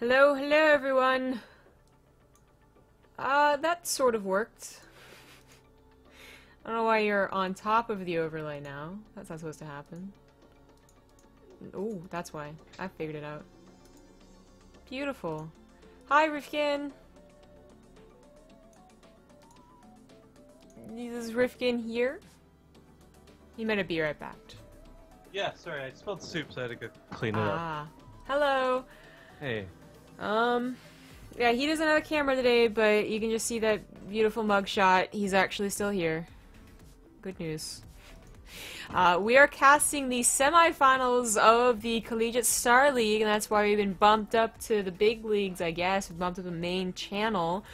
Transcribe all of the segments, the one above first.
Hello, hello everyone. Uh, that sort of worked. I don't know why you're on top of the overlay now. That's not supposed to happen. Oh, that's why. I figured it out. Beautiful. Hi, Rifkin! This Is Rifkin here? He might be right back. Yeah, sorry, I spilled soup, so I had to go clean it up. Ah. Hello! Hey. Um, yeah, he doesn't have a camera today, but you can just see that beautiful mugshot. He's actually still here. Good news. Uh, we are casting the semifinals of the Collegiate Star League, and that's why we've been bumped up to the big leagues, I guess. we've bumped up the main channel,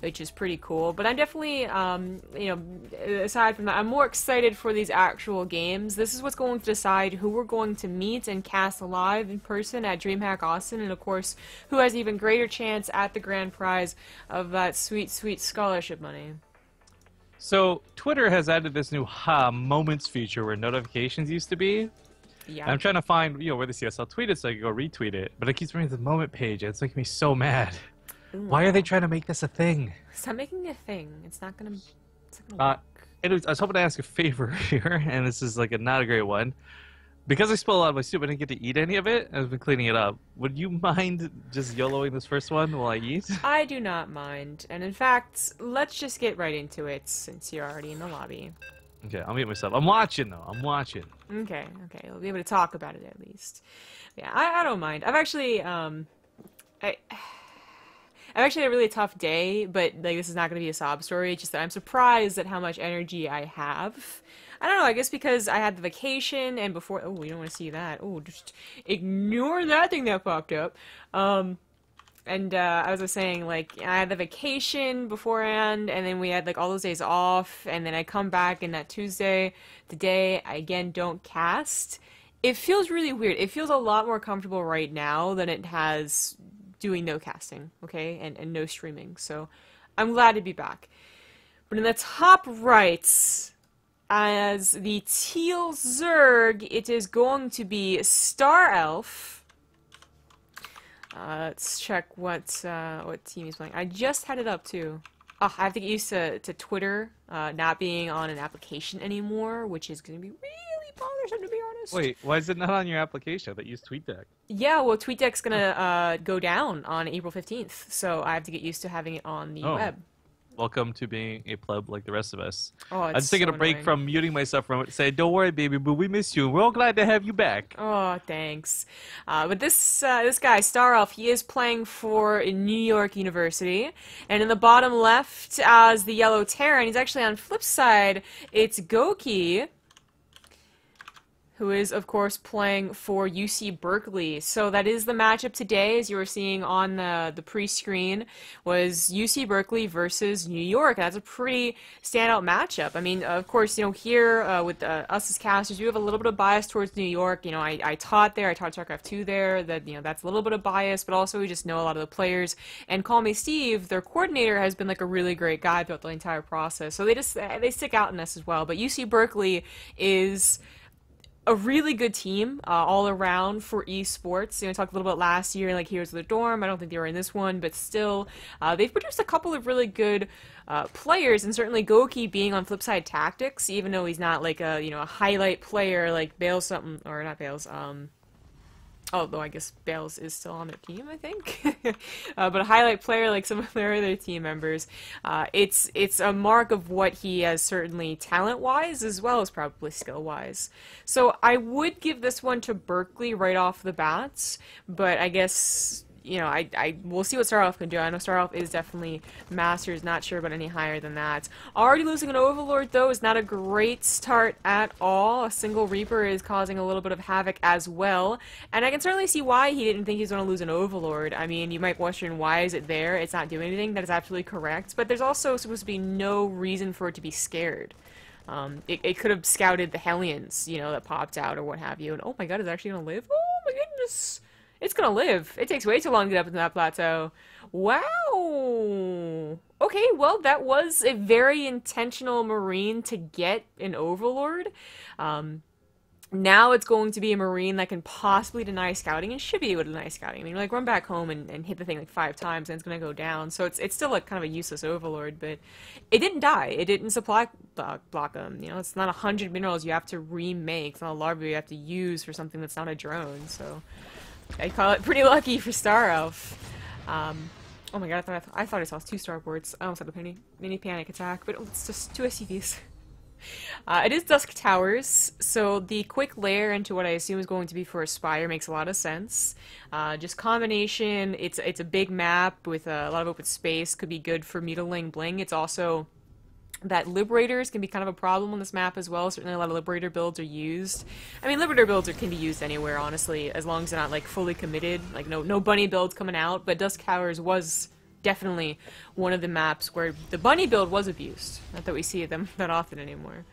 which is pretty cool. But I'm definitely, um, you know, aside from that, I'm more excited for these actual games. This is what's going to decide who we're going to meet and cast live in person at DreamHack Austin, and of course, who has even greater chance at the grand prize of that sweet, sweet scholarship money. So, Twitter has added this new ha moments feature where notifications used to be. Yeah. And I'm trying to find, you know, where the CSL tweeted so I can go retweet it, but it keeps bringing the moment page, and it's making me so mad. Why are they trying to make this a thing? Stop making it a thing. It's not gonna. It's not gonna Uh, work. Anyways, I was hoping to ask a favor here, and this is like a not a great one. Because I spilled a lot of my soup, I didn't get to eat any of it. I've been cleaning it up. Would you mind just YOLOing this first one while I eat? I do not mind, and in fact, let's just get right into it since you're already in the lobby. Okay, I'll mute myself. I'm watching though. I'm watching. Okay, okay, we'll be able to talk about it at least. Yeah, I, I don't mind. I've actually, um, I, I've actually had a really tough day, but like this is not going to be a sob story. It's just that I'm surprised at how much energy I have. I don't know. I guess because I had the vacation and before. Oh, you don't want to see that. Oh, just ignore that thing that popped up. Um, and uh, I was just saying, like I had the vacation beforehand, and then we had like all those days off, and then I come back, and that Tuesday, the day I again don't cast. It feels really weird. It feels a lot more comfortable right now than it has doing no casting, okay, and and no streaming. So I'm glad to be back. But in the top right, as the teal Zerg, it is going to be Star Elf. Uh, let's check what uh, what team he's playing. I just had it up too. Oh, I have to get used to, to Twitter uh, not being on an application anymore, which is going to be really bothersome to be honest. Wait, why is it not on your application that use TweetDeck? Yeah, well, TweetDeck's gonna uh, go down on April fifteenth, so I have to get used to having it on the Oh. web. Welcome to being a pleb like the rest of us. Oh, I'm just taking so a break annoying. from muting myself from it. Say, don't worry, baby, but we miss you. We're all glad to have you back. Oh, thanks. Uh, but this uh, this guy, Star Elf, he is playing for New York University, and in the bottom left, as the yellow Terran, he's actually on flip side. It's Goki, who is of course playing for UC Berkeley. So that is the matchup today, as you were seeing on the the pre-screen, was UC Berkeley versus New York. That's a pretty standout matchup. I mean, of course, you know here uh, with uh, us as casters, we have a little bit of bias towards New York. You know, I, I taught there, I taught StarCraft 2 there. That you know that's a little bit of bias, but also we just know a lot of the players. And Call Me Steve, their coordinator, has been like a really great guy throughout the entire process. So they just they stick out in this as well. But UC Berkeley is a really good team uh, all around for esports. You know, I talked a little bit last year, like Heroes of the Dorm. I don't think they were in this one, but still, uh, they've produced a couple of really good uh, players, and certainly Goki being on Flipside Tactics, even though he's not like a you know a highlight player like Bales something or not Bales. Um, although I guess Bales is still on their team, I think. uh, but a highlight player like some of their other team members, uh, it's it's a mark of what he has certainly talent wise as well as probably skill wise. So I would give this one to Berkeley right off the bats, but I guess. You know, I, I we'll see what Star Elf can do. I know Star Elf is definitely Masters, not sure about any higher than that. Already losing an Overlord though is not a great start at all. A single Reaper is causing a little bit of havoc as well, and I can certainly see why he didn't think he was going to lose an Overlord. I mean, you might question why is it there? It's not doing anything. That is absolutely correct. But there's also supposed to be no reason for it to be scared. Um, it, it could have scouted the Hellions, you know, that popped out or what have you. And oh my god, is actually going to live? Oh my goodness. It's to live. It takes way too long to get up into that plateau. Wow. Okay, well, that was a very intentional Marine to get an Overlord. Um, now it's going to be a marine that can possibly deny scouting and should be able to deny scouting. I mean, like run back home and, and hit the thing like five times and it's going to go down. So it's it's still like kind of a useless overlord, but it didn't die. It didn't supply block, block them. You know, it's not a hundred minerals you have to remake. It's not a larva you have to use for something that's not a drone. So I call it pretty lucky for Star Elf. Um, oh my god, I thought I, th I thought I saw two starports. I almost had a mini, mini panic attack, but it's just two SCVs. Uh, it is Dusk Towers, so the quick lair into what I assume is going to be for a spire makes a lot of sense. Uh, just combination, it's it's a big map with a lot of open space, could be good for Muta Ling Bling. It's also that Liberators can be kind of a problem on this map as well. Certainly a lot of Liberator builds are used. I mean, Liberator builds are, can be used anywhere, honestly, as long as they're not, like, fully committed. Like, no, no Bunny builds coming out, but Dusk Towers was definitely one of the maps where the bunny build was abused. Not that we see them that often anymore.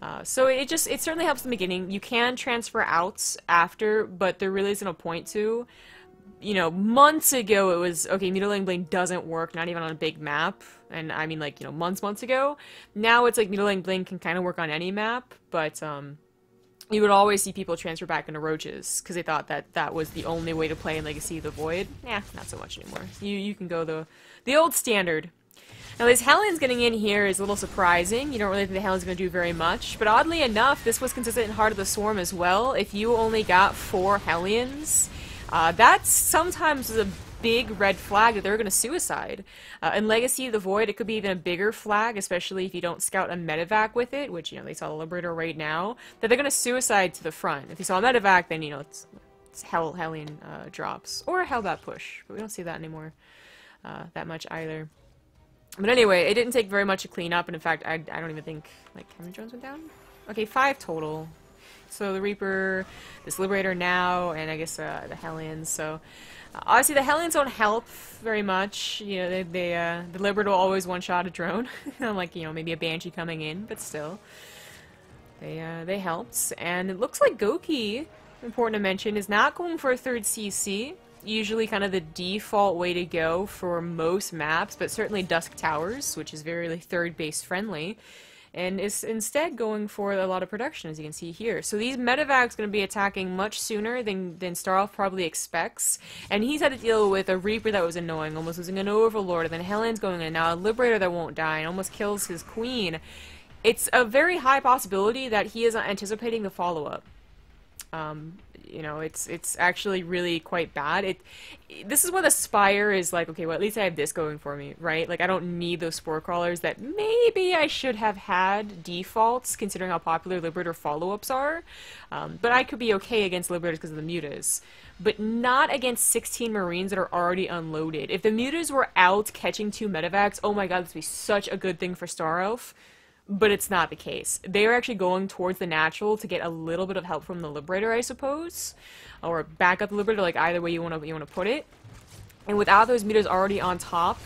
Uh, so it just it certainly helps in the beginning. You can transfer outs after, but there really isn't a point to. You know, months ago it was okay. Muta Ling Bling doesn't work, not even on a big map, and I mean like you know months months ago. Now it's like Muta Ling Bling can kind of work on any map, but um, you would always see people transfer back into roaches because they thought that that was the only way to play in Legacy of the Void. Yeah, not so much anymore. You you can go the the old standard. Now this Hellions getting in here is a little surprising. You don't really think the Hellions going to do very much, but oddly enough, this was consistent in Heart of the Swarm as well. If you only got four Hellions, uh, that sometimes is a big red flag that they're going to suicide. Uh, in Legacy of the Void, it could be even a bigger flag, especially if you don't scout a medevac with it, which, you know, they saw the Liberator right now, that they're going to suicide to the front. If you saw a medevac, then, you know, it's, it's Hell, Hellion uh, drops. Or a Hellbat push, but we don't see that anymore uh, that much either. But anyway, it didn't take very much to clean up, and in fact, I, I don't even think, like, how many drones went down? Okay, five total. So the Reaper, this Liberator now, and I guess uh, the Hellions, so... Obviously, the Hellions don't help very much. You know, they, they uh, the Liberator will always one-shot a drone. like, you know, maybe a Banshee coming in, but still. They, uh, they helped. And it looks like Goki, important to mention, is not going for a third CC. Usually kind of the default way to go for most maps, but certainly Dusk Towers, which is very third base friendly and is instead going for a lot of production, as you can see here. So these medevac's going to be attacking much sooner than, than Star Elf probably expects, and he's had to deal with a Reaper that was annoying, almost losing an Overlord, and then Hellions going in, now a Liberator that won't die, and almost kills his Queen. It's a very high possibility that he is anticipating the follow-up. Um, you know, it's it's actually really quite bad. It this is where the Spire is like, okay, well at least I have this going for me, right? Like I don't need those spore crawlers that maybe I should have had defaults considering how popular Liberator follow-ups are. Um, but I could be okay against Liberators because of the mutas. But not against 16 Marines that are already unloaded. If the mutas were out catching two medevacs, oh my god, this would be such a good thing for Star Elf but it's not the case. They are actually going towards the natural to get a little bit of help from the Liberator, I suppose, or back up the Liberator, like either way you want to you want to put it. And without those mutas already on top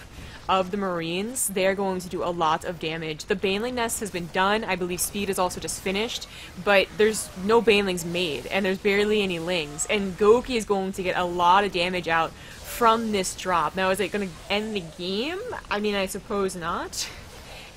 of the Marines, they're going to do a lot of damage. The Baneling nest has been done. I believe speed is also just finished, but there's no Banelings made, and there's barely any Lings. And Goki is going to get a lot of damage out from this drop. Now, is it going to end the game? I mean, I suppose not.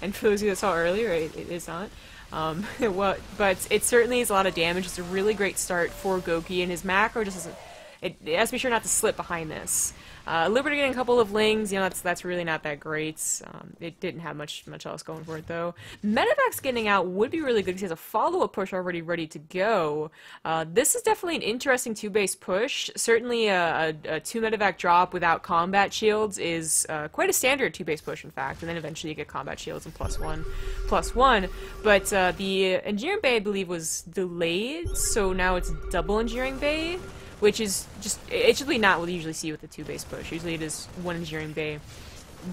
and for those of you that saw earlier, it, it is not. Um, well, but it certainly is a lot of damage. It's a really great start for Goki, and his macro just doesn't. It, it has to be sure not to slip behind this. Uh, Liberty getting a couple of lings, you know, that's that's really not that great. Um, it didn't have much much else going for it though. Medevac's getting out would be really good because he has a follow-up push already ready to go. Uh, this is definitely an interesting two-base push. Certainly a, a, a, two Medevac drop without combat shields is uh, quite a standard two-base push in fact, and then eventually you get combat shields and plus one, plus one. But uh, the engineering bay I believe was delayed, so now it's double engineering bay which is just it's usually not what you usually see with the two base push. Usually it is one engineering bay,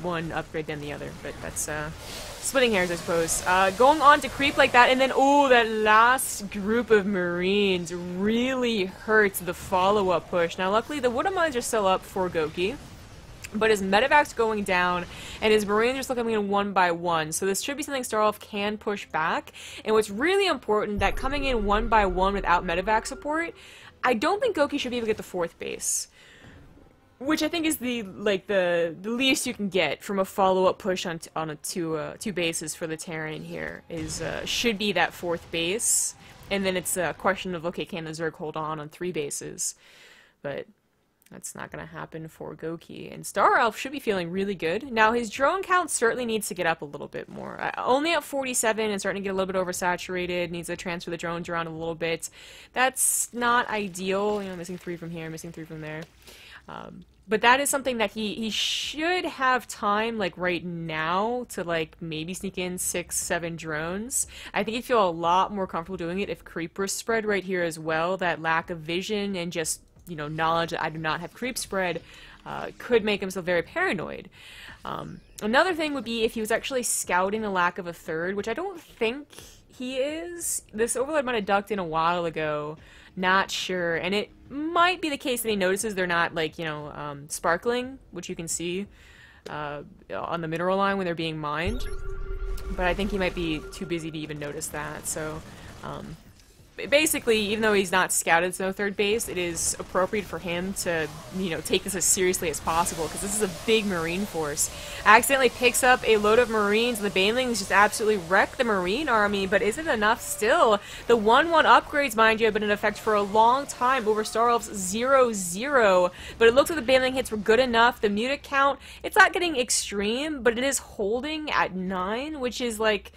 one upgrade then the other, but that's uh, splitting hairs, I suppose. Uh, going on to creep like that, and then oh, that last group of marines really hurts the follow-up push. Now, luckily the Widow Mines are still up for Goki. But his medevac's going down, and his marines are still coming in one by one. So this should be something Star Elf can push back. And what's really important, that coming in one by one without medevac support, I don't think Goki should be able to get the fourth base. Which I think is the like the the least you can get from a follow up push on on a two uh, two bases for the Terran here is uh, should be that fourth base. and then it's a question of okay, can the Zerg hold on on three bases? But that's not going to happen for Goki. And Star Elf should be feeling really good. Now, his drone count certainly needs to get up a little bit more. Uh, only at 47 and starting to get a little bit oversaturated. Needs to transfer the drones around a little bit. That's not ideal. You know, missing three from here, missing three from there. Um, but that is something that he, he should have time, like, right now to, like, maybe sneak in six, seven drones. I think he'd feel a lot more comfortable doing it if creepers spread right here as well. That lack of vision and just you know knowledge that I do not have creep spread uh, could make him so very paranoid. Um, another thing would be if he was actually scouting the lack of a third, which I don't think he is. This overlord might have ducked in a while ago, not sure, and it might be the case that he notices they're not like you know um, sparkling, which you can see uh, on the mineral line when they're being mined. But I think he might be too busy to even notice that. So um, basically, even though he's not scouted to no third base, it is appropriate for him to, you know, take this as seriously as possible because this is a big Marine force. Accidentally picks up a load of Marines, and the Banelings just absolutely wreck the Marine army, but isn't enough still. The 1-1 upgrades, mind you, have been in effect for a long time over Star Elf's 0-0, but it looks like the Baneling hits were good enough. The mutant count, it's not getting extreme, but it is holding at 9, which is like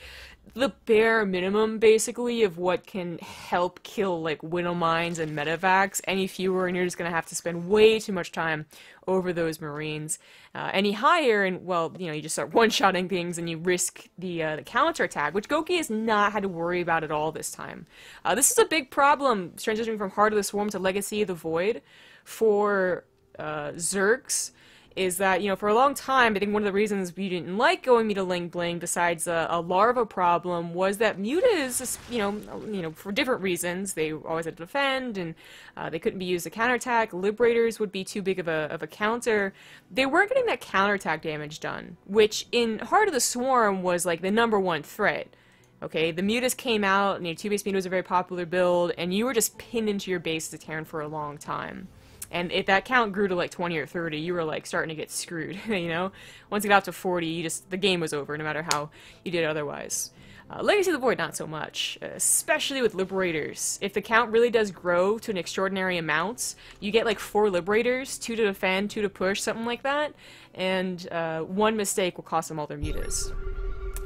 the bare minimum basically of what can help kill like widow mines and medivacs any fewer and you're just going to have to spend way too much time over those marines. Uh, any higher and well you know you just start one-shotting things and you risk the uh, the counter attack which goki has not had to worry about at all this time. Uh, this is a big problem transitioning from heart of the swarm to legacy of the void for uh, zergs is that, you know, for a long time, I think one of the reasons we didn't like going Muta Ling Bling, besides a, a, larva problem, was that mutas, you know, you know, for different reasons, they always had to defend, and uh, they couldn't be used to counterattack. Liberators would be too big of a, of a counter. They weren't getting that counterattack damage done, which in Heart of the Swarm was like the number one threat. Okay, the Mutas came out, and you know, two-base Muta was a very popular build, and you were just pinned into your base as a Terran for a long time. And if that count grew to like 20 or 30, you were like starting to get screwed, you know? Once it got up to 40, you just the game was over no matter how you did otherwise. Uh, Legacy of the Void, not so much, especially with Liberators. If the count really does grow to an extraordinary amount, you get like four Liberators, two to defend, two to push, something like that, and uh, one mistake will cost them all their mutas.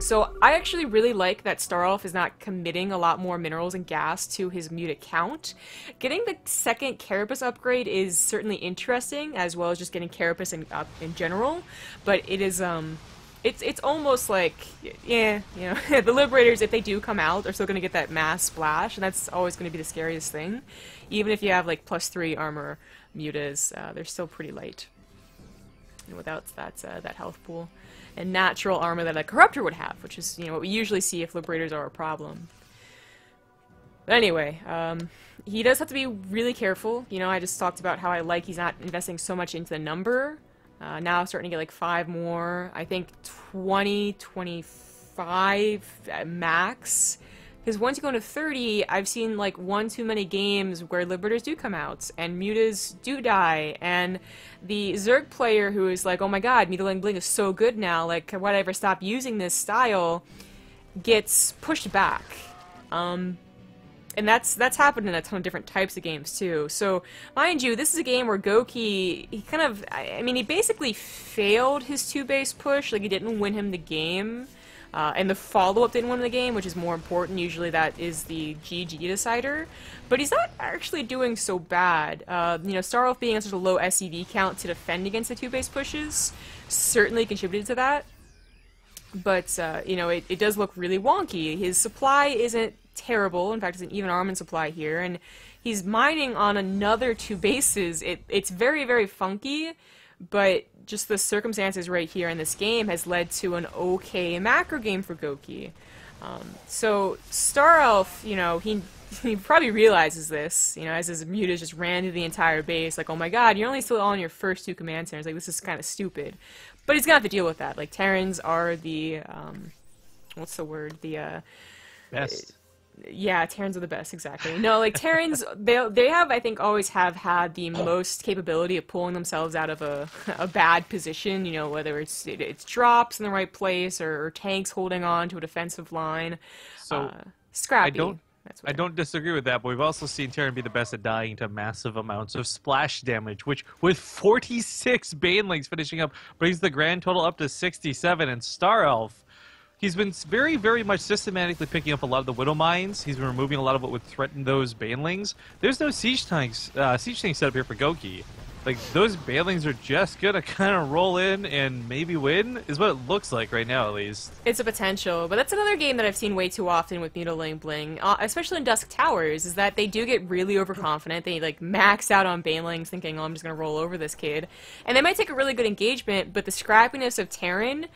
So I actually really like that Starelf is not committing a lot more minerals and gas to his mutant count. Getting the second Carapace upgrade is certainly interesting, as well as just getting Carapace in, up in general, but it is, um, it's it's almost like yeah you know the liberators if they do come out are still going to get that mass splash and that's always going to be the scariest thing. Even if you have like plus three armor mutas uh, they're still pretty light. And without that uh, that health pool and natural armor that a corruptor would have, which is you know what we usually see if liberators are a problem. But anyway, um, he does have to be really careful. You know, I just talked about how I like he's not investing so much into the number. Uh, now starting to get like five more. I think 20, 25 max because once you go into 30, I've seen like one too many games where Liberators do come out and Mutas do die, and the Zerg player who is like, oh my god, Muta Ling Bling is so good now, like, why would I ever stop using this style, gets pushed back. Um, and that's that's happened in a ton of different types of games too. So, mind you, this is a game where Goki, he kind of, I mean, he basically failed his two base push, like he didn't win him the game. Uh, and the follow-up didn't win the game, which is more important. Usually that is the GG decider. But he's not actually doing so bad. Uh, you know, Starelf being such a low SCV count to defend against the two base pushes certainly contributed to that. But, uh, you know, it, it does look really wonky. His supply isn't terrible. In fact, it's an even army supply here. And he's mining on another two bases. It, it's very, very funky, but just the circumstances right here in this game has led to an okay macro game for Goki. Um, so Star Elf, you know, he he probably realizes this, you know, as his mutas just ran through the entire base, like, oh my god, you're only still on your first two command centers, like, this is kind of stupid. But he's gonna have to deal with that. Like, Terrans are the, um, what's the word? The, uh... Best yeah, Terrans are the best, exactly. No, like Terrans, they they have I think always have had the most capability of pulling themselves out of a a bad position. You know, whether it's it, it's drops in the right place or, or, tanks holding on to a defensive line. So uh, scrappy. I don't I don't disagree with that, but we've also seen Terran be the best at dying to massive amounts of splash damage, which with 46 Banelings finishing up brings the grand total up to 67. And Star Elf, he's been very, very much systematically picking up a lot of the Widow Mines. He's been removing a lot of what would threaten those Banelings. There's no siege tanks, uh, siege tanks set up here for Goki. Like those Banelings are just gonna kind of roll in and maybe win, is what it looks like right now, at least. It's a potential, but that's another game that I've seen way too often with Muta Ling Bling, uh, especially in Dusk Towers, is that they do get really overconfident. They like max out on Banelings, thinking, "Oh, I'm just gonna roll over this kid," and they might take a really good engagement, but the scrappiness of Terran.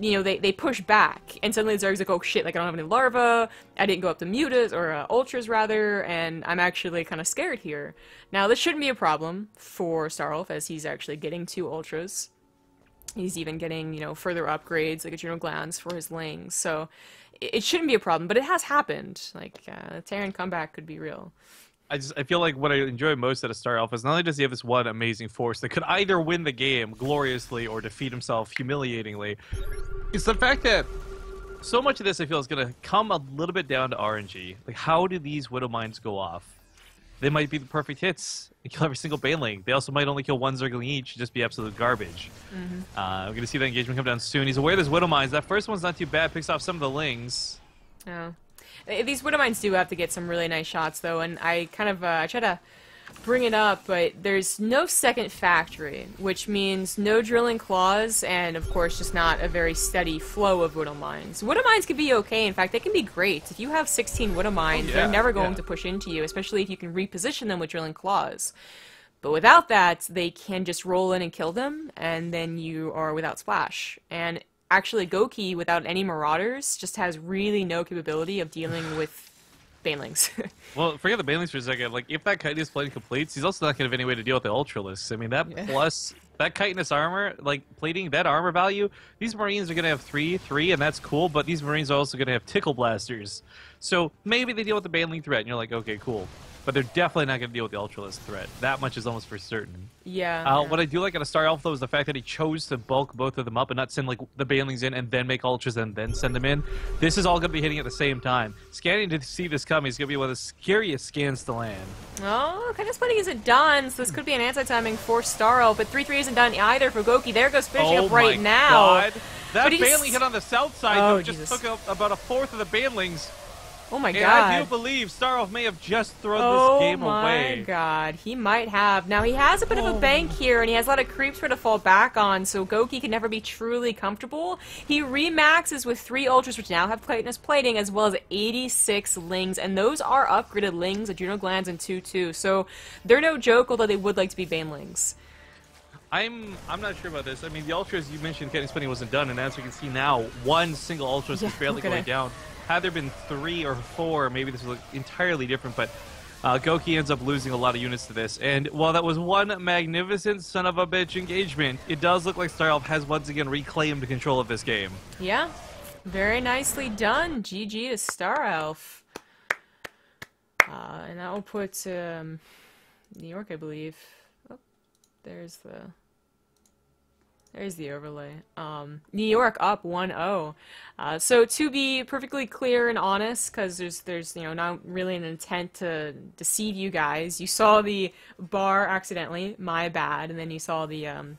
You know, they, they push back, and suddenly Zerg's like, oh shit, like I don't have any larva, I didn't go up to mutas, or uh, ultras rather, and I'm actually kind of scared here. Now, this shouldn't be a problem for Star Elf, as he's actually getting two ultras. He's even getting, you know, further upgrades, like adrenal glands for his lings. So it, it shouldn't be a problem, but it has happened. Like, uh, the Terran comeback could be real. I just I feel like what I enjoy most out of Star Alpha is not only does he have this one amazing force that could either win the game gloriously or defeat himself humiliatingly, it's the fact that so much of this I feel is going to come a little bit down to RNG. Like, how do these Widow Mines go off? They might be the perfect hits and kill every single Baneling. They also might only kill one Zergling each and just be absolute garbage. Uh, we're going to see that engagement come down soon. He's aware there's Widow Mines. That first one's not too bad. Picks off some of the Lings. Oh. These Widow Mines do have to get some really nice shots, though, and I kind of, uh, I try to bring it up, but there's no second factory, which means no drilling claws, and of course, just not a very steady flow of Widow Mines. Widow Mines can be okay, in fact, they can be great. If you have 16 Widow Mines, yeah, they're never going yeah. to push into you, especially if you can reposition them with drilling claws. But without that, they can just roll in and kill them, and then you are without splash. And actually, Goki, without any Marauders, just has really no capability of dealing with Banelings. Well, forget the Banelings for a second. Like, if that chitinous plate completes, he's also not going to have any way to deal with the Ultralisks. I mean, that Yeah. plus that chitinous armor, like plating that armor value, these Marines are going to have three, three, and that's cool. But these Marines are also going to have tickle blasters. So maybe they deal with the Baneling threat, and you're like, okay, cool. But they're definitely not going to deal with the Ultralisk threat. That much is almost for certain. yeah. Uh, yeah. what I do like out of Star Alpha though is the fact that he chose to bulk both of them up and not send like the Banelings in and then make ultras and then send them in. This is all going to be hitting at the same time. Scanning to see this coming is going to be one of the scariest scans to land. Oh, kind of splitting isn't done, so this could be an anti-timing for Starro, but 3-3 isn't done either for Goki. There goes finishing oh up right my now. God. That Baneling hit on the south side Oh, though just Jesus. took up about a fourth of the Banelings. Oh my And god. I do believe Starov may have just thrown oh this game away. Oh my god, he might have. Now he has a bit of a Oh. bank here, and he has a lot of creeps for to fall back on, so Goki can never be truly comfortable. He remaxes with three ultras, which now have chitinous plating, as well as 86 lings, and those are upgraded lings, adrenal glands, and 2-2. So they're no joke, although they would like to be banelings. I'm I'm not sure about this. I mean, the ultras you mentioned, Kenny Spinning wasn't done, and as we can see now, one single ultra is Yeah, barely look at going down. Had there been three or four, maybe this look entirely different. But uh, Goki ends up losing a lot of units to this. And while that was one magnificent son of a bitch engagement, it does look like Star Elf has once again reclaimed control of this game. Yeah, very nicely done. GG to Star Elf. Uh, and that will put um, New York, I believe. Oh, there's the there's the overlay. Um, New York up 1-0. Uh, so to be perfectly clear and honest, because there's there's you know not really an intent to deceive you guys. You saw the bar accidentally, my bad, and then you saw the um,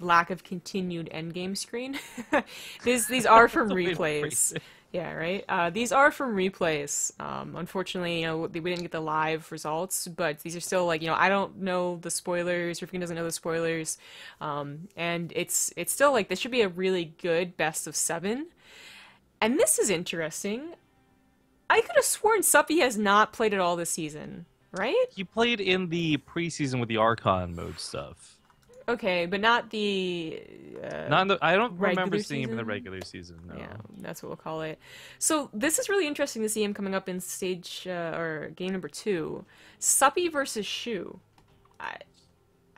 lack of continued endgame screen. these these are from That's a way to phrase replays. Yeah, right. Uh, these are from replays. Um, unfortunately, you know, we we didn't get the live results, but these are still like, you know, I don't know the spoilers. Rifkin doesn't know the spoilers, um, and it's it's still like this should be a really good best of seven. And this is interesting. I could have sworn Suppy has not played at all this season, right? He played in the preseason with the Archon mode stuff. Okay, but not the. Uh, Not the, I don't remember regular seeing him in the regular season. No. Yeah, that's what we'll call it. So this is really interesting to see him coming up in stage uh, or game number two, Suppy versus Shu. I,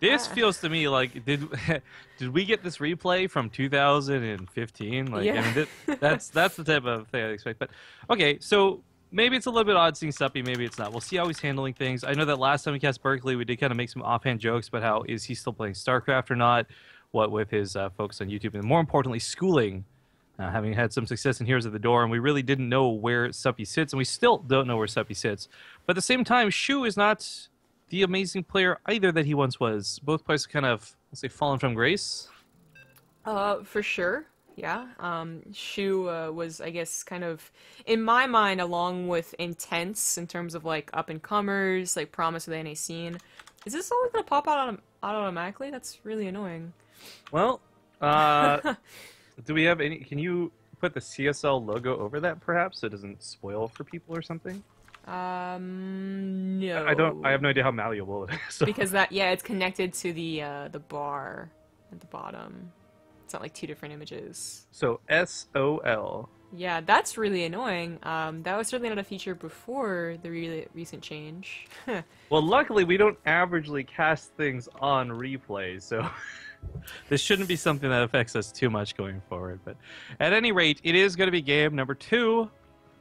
This Ah. feels to me like did did we get this replay from 2015? Like, I Yeah. mean, that, that's that's the type of thing I expect. But okay, so maybe it's a little bit odd seeing Suppy, maybe it's not. We'll see how he's handling things. I know that last time we cast Berkeley, we did kind of make some offhand jokes about how is he still playing StarCraft or not, what with his uh, focus on YouTube, and more importantly, schooling uh, having had some success in Heroes of the Dorm, and we really didn't know where Suppy sits, and we still don't know where Suppy sits. But at the same time, Shu is not the amazing player either that he once was. Both players kind of, let's say, fallen from grace. Uh, for sure. Yeah. Um, Shu uh, was, I guess, kind of in my mind, along with intense in terms of like up and comers, like promise of the NA scene. Is this always gonna pop out autom- automatically? That's really annoying. Well, uh, do we have any? Can you put the CSL logo over that, perhaps, so it doesn't spoil for people or something? Um, no. I don't. I have no idea how malleable it is. so- because that yeah, it's connected to the uh, the bar at the bottom. It's not like two different images. So S O L. Yeah, that's really annoying. Um, that was certainly not a feature before the really recent change. Well, luckily we don't averagely cast things on replay, so this shouldn't be something that affects us too much going forward. But at any rate, it is going to be game number two.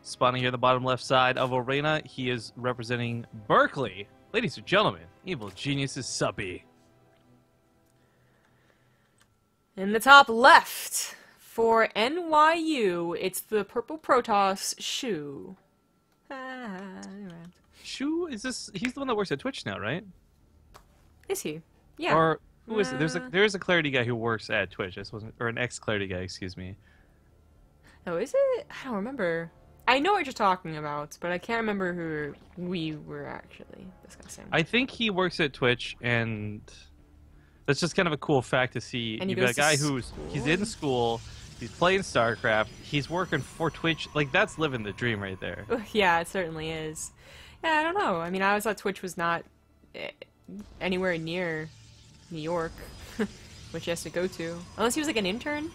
Spawning here in the bottom left side of Arena, he is representing Berkeley. Ladies and gentlemen, Evil Genius is Suppy. In the top left, for NYU, it's the Purple Protoss Shu. Ah. Shu, is this? He's the one that works at Twitch now, right? Is he? Yeah. Or who is it? There's a Uh. there's a Clarity guy who works at Twitch. This wasn't, or an ex Clarity guy, excuse me. oh, is it? I don't remember. I know what you're talking about, but I can't remember who we were actually discussing. I think he works at Twitch, and that's just kind of a cool fact to see. And You've got a guy who's he's in school, he's playing StarCraft, he's working for Twitch. Like that's living the dream right there. yeah, it certainly is. Yeah, I don't know. I mean, I always thought Twitch was not eh, anywhere near New York, which he has to go to, unless he was like an intern.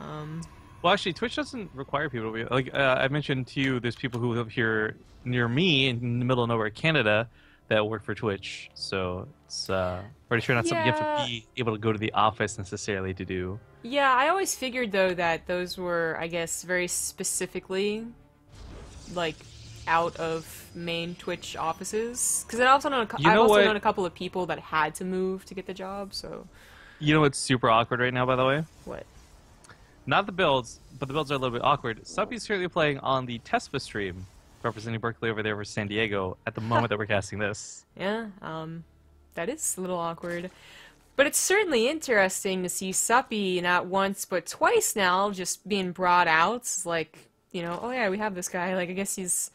Um, Well, actually, Twitch doesn't require people to be like uh, I mentioned to you. There's people who live here near me in the middle of nowhere, Canada, that work for Twitch. So it's uh, pretty sure not something you have to be able to go to the office necessarily to do. yeah, I always figured though that those were, I guess, very specifically like out of main Twitch offices. Because I've also known a, You I've know also what? known a couple of people that had to move to get the job. So You know what's super awkward right now, by the way? what? Not the builds, but the builds are a little bit awkward. Suppy's currently playing on the Tespa stream, representing Berkeley over there for San Diego at the moment that we're casting this. Yeah, um, that is a little awkward. But it's certainly interesting to see Suppy not once but twice now just being brought out. It's like, you know, oh yeah, we have this guy. Like, I guess he's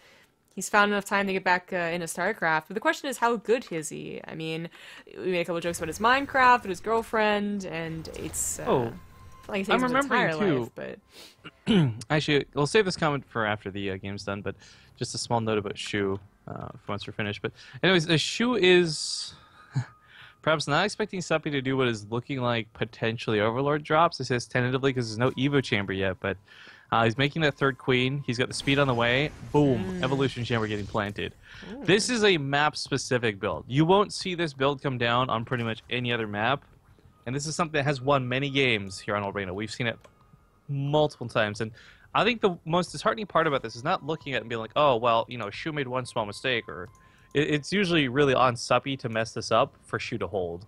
he's found enough time to get back uh, into StarCraft. But the question is, how good is he? I mean, we made a couple jokes about his Minecraft and his girlfriend, and it's. Uh, Oh, like I'm remembering, too. life, but Actually, we'll save this comment for after the uh, game's done, but just a small note about Shu uh, once we're finished. But, anyways, the Shu is perhaps not expecting Suppy to do what is looking like potentially Overlord drops. It says tentatively because there's no Evo chamber yet, but uh, he's making that third queen. He's got the speed on the way. Boom, evolution chamber getting planted. This is a map specific build. You won't see this build come down on pretty much any other map. And this is something that has won many games here on Arena. We've seen it multiple times. And I think the most disheartening part about this is not looking at it and being like, oh, well, you know, Shu made one small mistake. Or it, it's usually really on Suppy to mess this up for Shu to hold.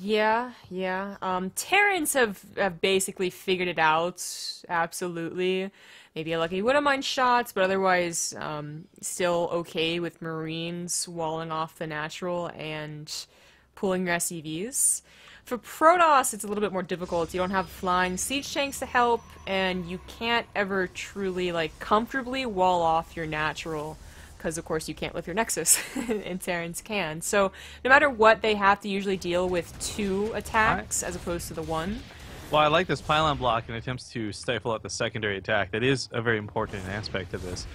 Yeah, yeah. Um, Terrans have, have basically figured it out. Absolutely. Maybe a lucky mind shots, but otherwise, um, still okay with Marines walling off the natural and pulling your SCVs. For Protoss, it's a little bit more difficult. You don't have flying siege tanks to help, and you can't ever truly, like, comfortably wall off your natural because of course you can't with your Nexus, and Terrans can. So no matter what, they have to usually deal with two attacks as opposed to the one. Well, I like this pylon block and attempts to stifle out the secondary attack. That is a very important aspect of this.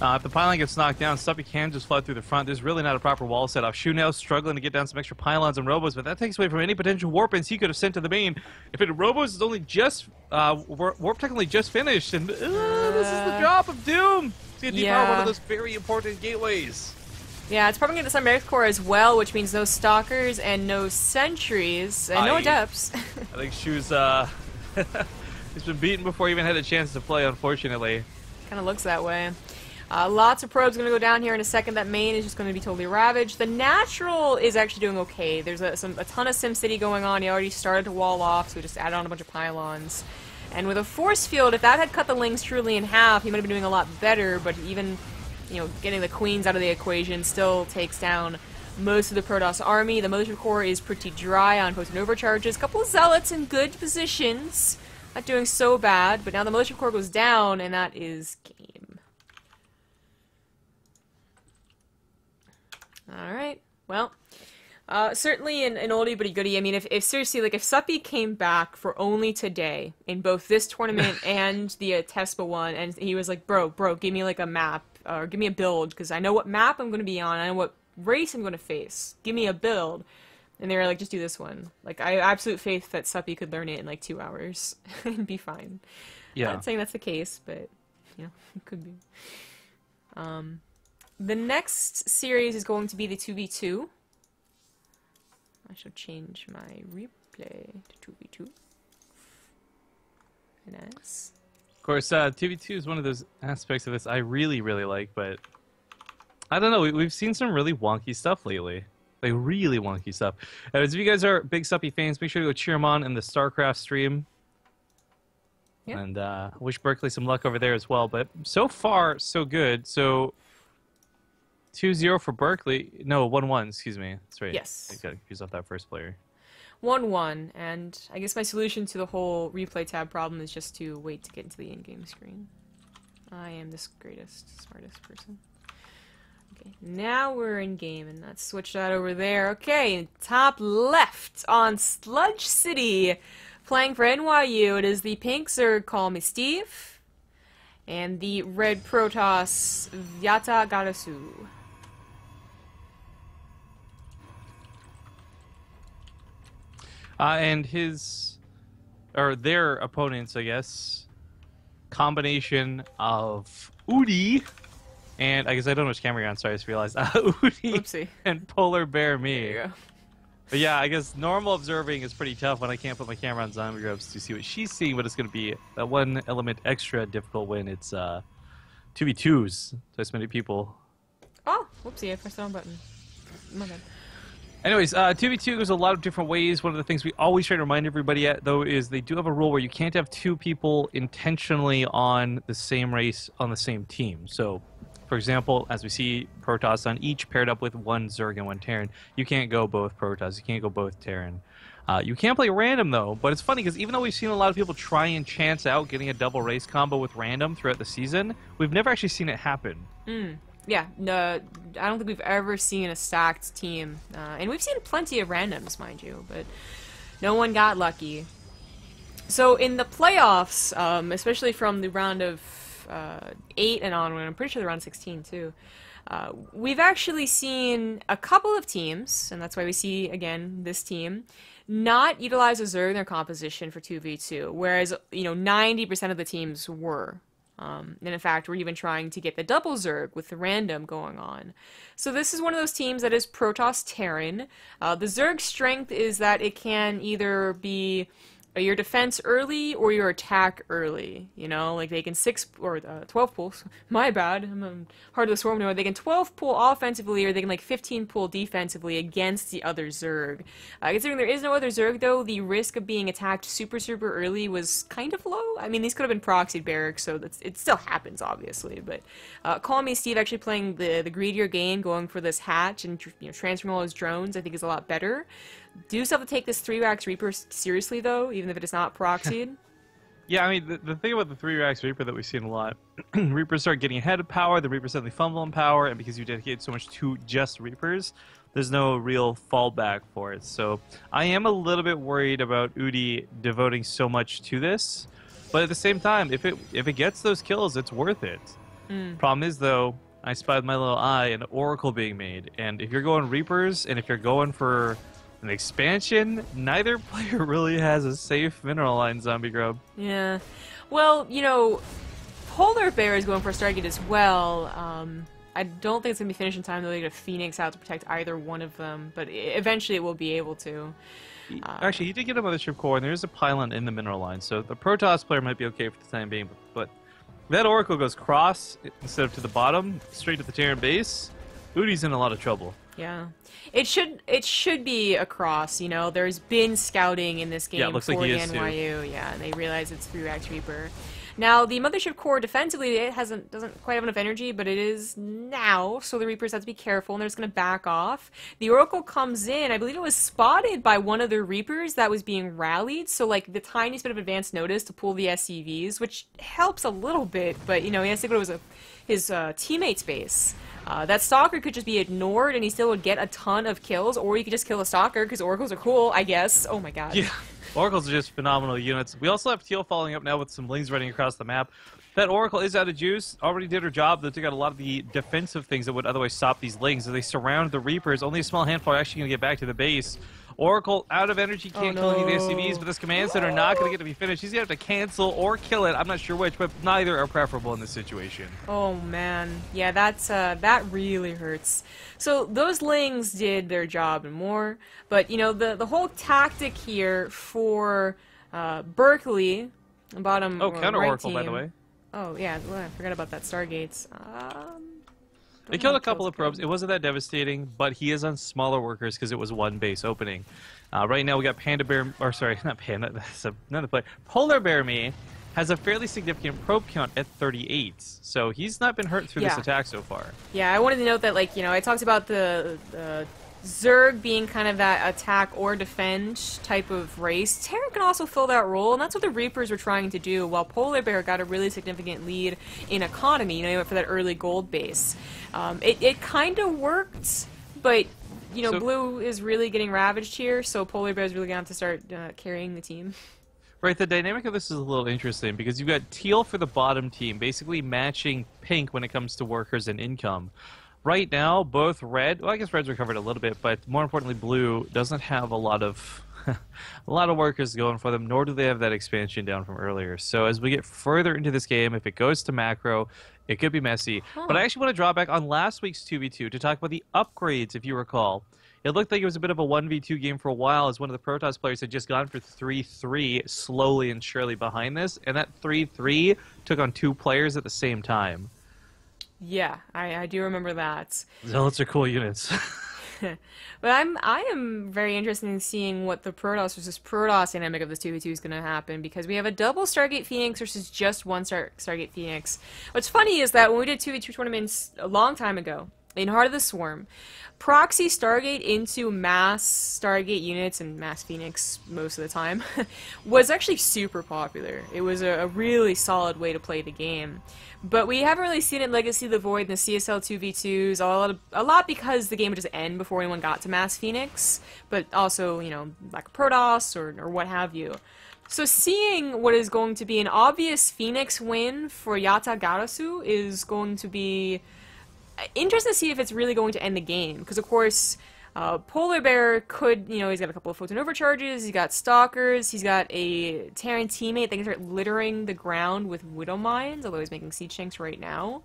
Uh, if the pylon gets knocked down, Suppy can just flood through the front. There's really not a proper wall set up. Shu now struggling to get down some extra pylons and robos, but that takes away from any potential warp ins he could have sent to the main. If it robos is only just uh, war- warp technically just finished, and uh, this is the drop of doom. See, depower one of those very important gateways. Yeah, it's probably going to some Earth Core as well, which means no stalkers and no sentries and no Aye. adepts. I think Shu's uh, he's been beaten before he even had a chance to play, unfortunately. kind of looks that way. Uh, lots of probes going to go down here in a second. That main is just going to be totally ravaged. The natural is actually doing okay. There's a, some, a ton of SimCity going on. He already started to wall off, so we just added on a bunch of pylons. And with a force field, if that had cut the Lings truly in half, he might have been doing a lot better, but even, you know, getting the Queens out of the equation still takes down most of the Protoss army. The Mothership Core is pretty dry on post overcharges. A couple of Zealots in good positions. Not doing so bad, but now the Mothership Core goes down, and that is game. Alright, well, uh, certainly an, an oldie but a goodie. I mean, if, if seriously, like, if Suppy came back for only today in both this tournament and the uh, Tespa one, and he was like, bro, bro, give me, like, a map, or give me a build, because I know what map I'm going to be on, I know what race I'm going to face. Give me a build. And they were like, just do this one. Like, I have absolute faith that Suppy could learn it in, like, two hours and be fine. Yeah. Not saying that's the case, but, you know, it could be. Um, the next series is going to be the 2v2. I shall change my replay to 2v2. Nice. Of course, uh, 2v2 is one of those aspects of this I really, really like, but I don't know. We, we've seen some really wonky stuff lately. Like, really wonky stuff. As if you guys are big Suppy fans, make sure to go cheer him on in the StarCraft stream. Yeah. And uh, wish Berkeley some luck over there as well. But so far, so good. So 2-0 for Berkeley. No, 1-1, excuse me. That's right. Yes. I got confused off that first player. 1 1, and I guess my solution to the whole replay tab problem is just to wait to get into the in game screen. I am the greatest, smartest person. Okay, now we're in game, and let's switch that over there. Okay, top left on Sludge City, playing for NYU. It is the pink Zerg, call me Steve, and the red Protoss, Vyata Garasu. Uh, and his, or their opponents, I guess, combination of Udi, and I guess I don't know which camera you're on, sorry, I just realized. Uh, Udi Oopsie. and Polar Bear Me. There you go. But yeah, I guess normal observing is pretty tough when I can't put my camera on Zombiegrub's to see what she's seeing, but it's going to be that one element extra difficult when it's uh, 2v2s, this many people. Oh, whoopsie, I pressed the wrong button. My bad. Anyways, uh, 2v2 goes a lot of different ways. One of the things we always try to remind everybody at, though, is they do have a rule where you can't have two people intentionally on the same race on the same team. So, for example, as we see Protoss on each paired up with one Zerg and one Terran, you can't go both Protoss, you can't go both Terran. Uh, you can play random though, but it's funny because even though we've seen a lot of people try and chance out getting a double race combo with random throughout the season, we've never actually seen it happen. Yeah, no, I don't think we've ever seen a stacked team, uh, and we've seen plenty of randoms, mind you, but no one got lucky. So in the playoffs, um, especially from the round of uh, eight and onward, I'm pretty sure the round 16 too. Uh, we've actually seen a couple of teams, and that's why we see again this team not utilize a Zerg in their composition for 2v2, whereas you know 90% of the teams were. Um, and in fact, we're even trying to get the double Zerg with the random going on. So this is one of those teams that is Protoss Terran. Uh, the Zerg strength is that it can either be your defense early or your attack early. You know, like they can six or uh, twelve pulls. My bad, I'm um, Heart of the Swarm now. They can twelve pull offensively, or they can like fifteen pull defensively against the other Zerg. Uh, considering there is no other Zerg, though, the risk of being attacked super super early was kind of low. I mean, these could have been proxied barracks, so that's, it still happens, obviously. But uh, Call Me Steve actually playing the the greedier game, going for this hatch and you know transforming all his drones, I think is a lot better. Do still have to take this three racks Reaper seriously, though, even if it is not proxied. Yeah, I mean, the, the thing about the three racks Reaper that we've seen a lot, Reapers start getting ahead of power, the Reapers suddenly fumble in power, and because you dedicate so much to just Reapers, there's no real fallback for it. So I am a little bit worried about Udi devoting so much to this, but at the same time, if it if it gets those kills, it's worth it. Hmm. Problem is though, I spied with my little eye an Oracle being made, and if you're going Reapers and if you're going for an expansion, neither player really has a safe mineral line zombie grub. Yeah. Well, you know, Polar Bear is going for a Stargate as well. Um, I don't think it's going to be finished in time to get a Phoenix out to protect either one of them, but eventually it will be able to. Uh, Actually, he did get a mothership core, and there's a pylon in the mineral line, so the Protoss player might be okay for the time being. But, but that Oracle goes cross instead of to the bottom, straight to the Terran base. Udi's in a lot of trouble. Yeah, it should it should be across. You know, there's been scouting in this game Yeah, it looks for like is, too. NYU. Yeah, and they realize it's three racks Reaper. Now the Mothership Core defensively it hasn't doesn't quite have enough energy, but it is now. So the Reapers have to be careful, and they're just going to back off. The Oracle comes in. I believe it was spotted by one of the Reapers that was being rallied. So like the tiniest bit of advance notice to pull the SCVs, which helps a little bit. But you know has to go to his, uh, teammate's base. Uh, that stalker could just be ignored and he still would get a ton of kills, or you could just kill a stalker because oracles are cool, I guess. Oh my god. Yeah, oracles are just phenomenal units. We also have Teal following up now with some lings running across the map. That oracle is out of juice. Already did her job. They took out a lot of the defensive things that would otherwise stop these lings. As they surround the reapers, only a small handful are actually going to get back to the base. Oracle out of energy, can't Oh, kill any of the no. SCVs, but this command center not going to get to be finished. He's going to have to cancel or kill it. I'm not sure which, but neither are preferable in this situation. Oh man, yeah, that's uh, that really hurts. So those lings did their job and more, but you know the the whole tactic here for uh, Berkeley, bottom Oh, uh, counter right oracle, by the way. Oh yeah, well, I forgot about that Stargates. Um, They killed a couple of probes. It wasn't that devastating, but he is on smaller workers because it was one base opening. Uh, right now we got Panda Bear, or sorry, not Panda. That's another player. Polar Bear Me has a fairly significant probe count at 38, so he's not been hurt through this attack so far. Yeah, I wanted to note that, like, you know, I talked about the, the Zerg being kind of that attack or defend type of race. Terran can also fill that role, and that's what the Reapers were trying to do, while Polar Bear got a really significant lead in economy. You know, he went for that early gold base. Um, it it kind of worked, but, you know, So- Blue is really getting ravaged here, so Polar Bear is really going to have to start uh, carrying the team. Right, the dynamic of this is a little interesting because you've got teal for the bottom team, basically matching pink when it comes to workers and income. Right now, both red, well, I guess red's recovered a little bit, but more importantly, blue doesn't have a lot of a lot of workers going for them, nor do they have that expansion down from earlier. So as we get further into this game, if it goes to macro, it could be messy. But I actually want to draw back on last week's 2v2 to talk about the upgrades, if you recall. It looked like it was a bit of a 1v2 game for a while as one of the Protoss players had just gone for 3-3 slowly and surely behind this, and that 3-3 took on two players at the same time. Yeah, I, I do remember that. Zealots are cool units. But I'm I am very interested in seeing what the Protoss versus Protoss dynamic of this 2v2 is going to happen because we have a double Stargate Phoenix versus just one Star- Stargate Phoenix. What's funny is that when we did 2v2 tournaments a long time ago in Heart of the Swarm, proxy Stargate into mass Stargate units and mass Phoenix most of the time was actually super popular. It was a, a really solid way to play the game. But we haven't really seen it in Legacy of the Void and the CSL 2v2s, a lot, of, a lot because the game would just end before anyone got to Mass Phoenix, but also, you know, like Protoss or, or what have you. So seeing what is going to be an obvious Phoenix win for Yata Garasu is going to be uh, interesting to see if it's really going to end the game because of course uh, polar bear could you know he's got a couple of photon overcharges he's got stalkers he's got a terran teammate that can start littering the ground with widow mines although he's making siege tanks right now.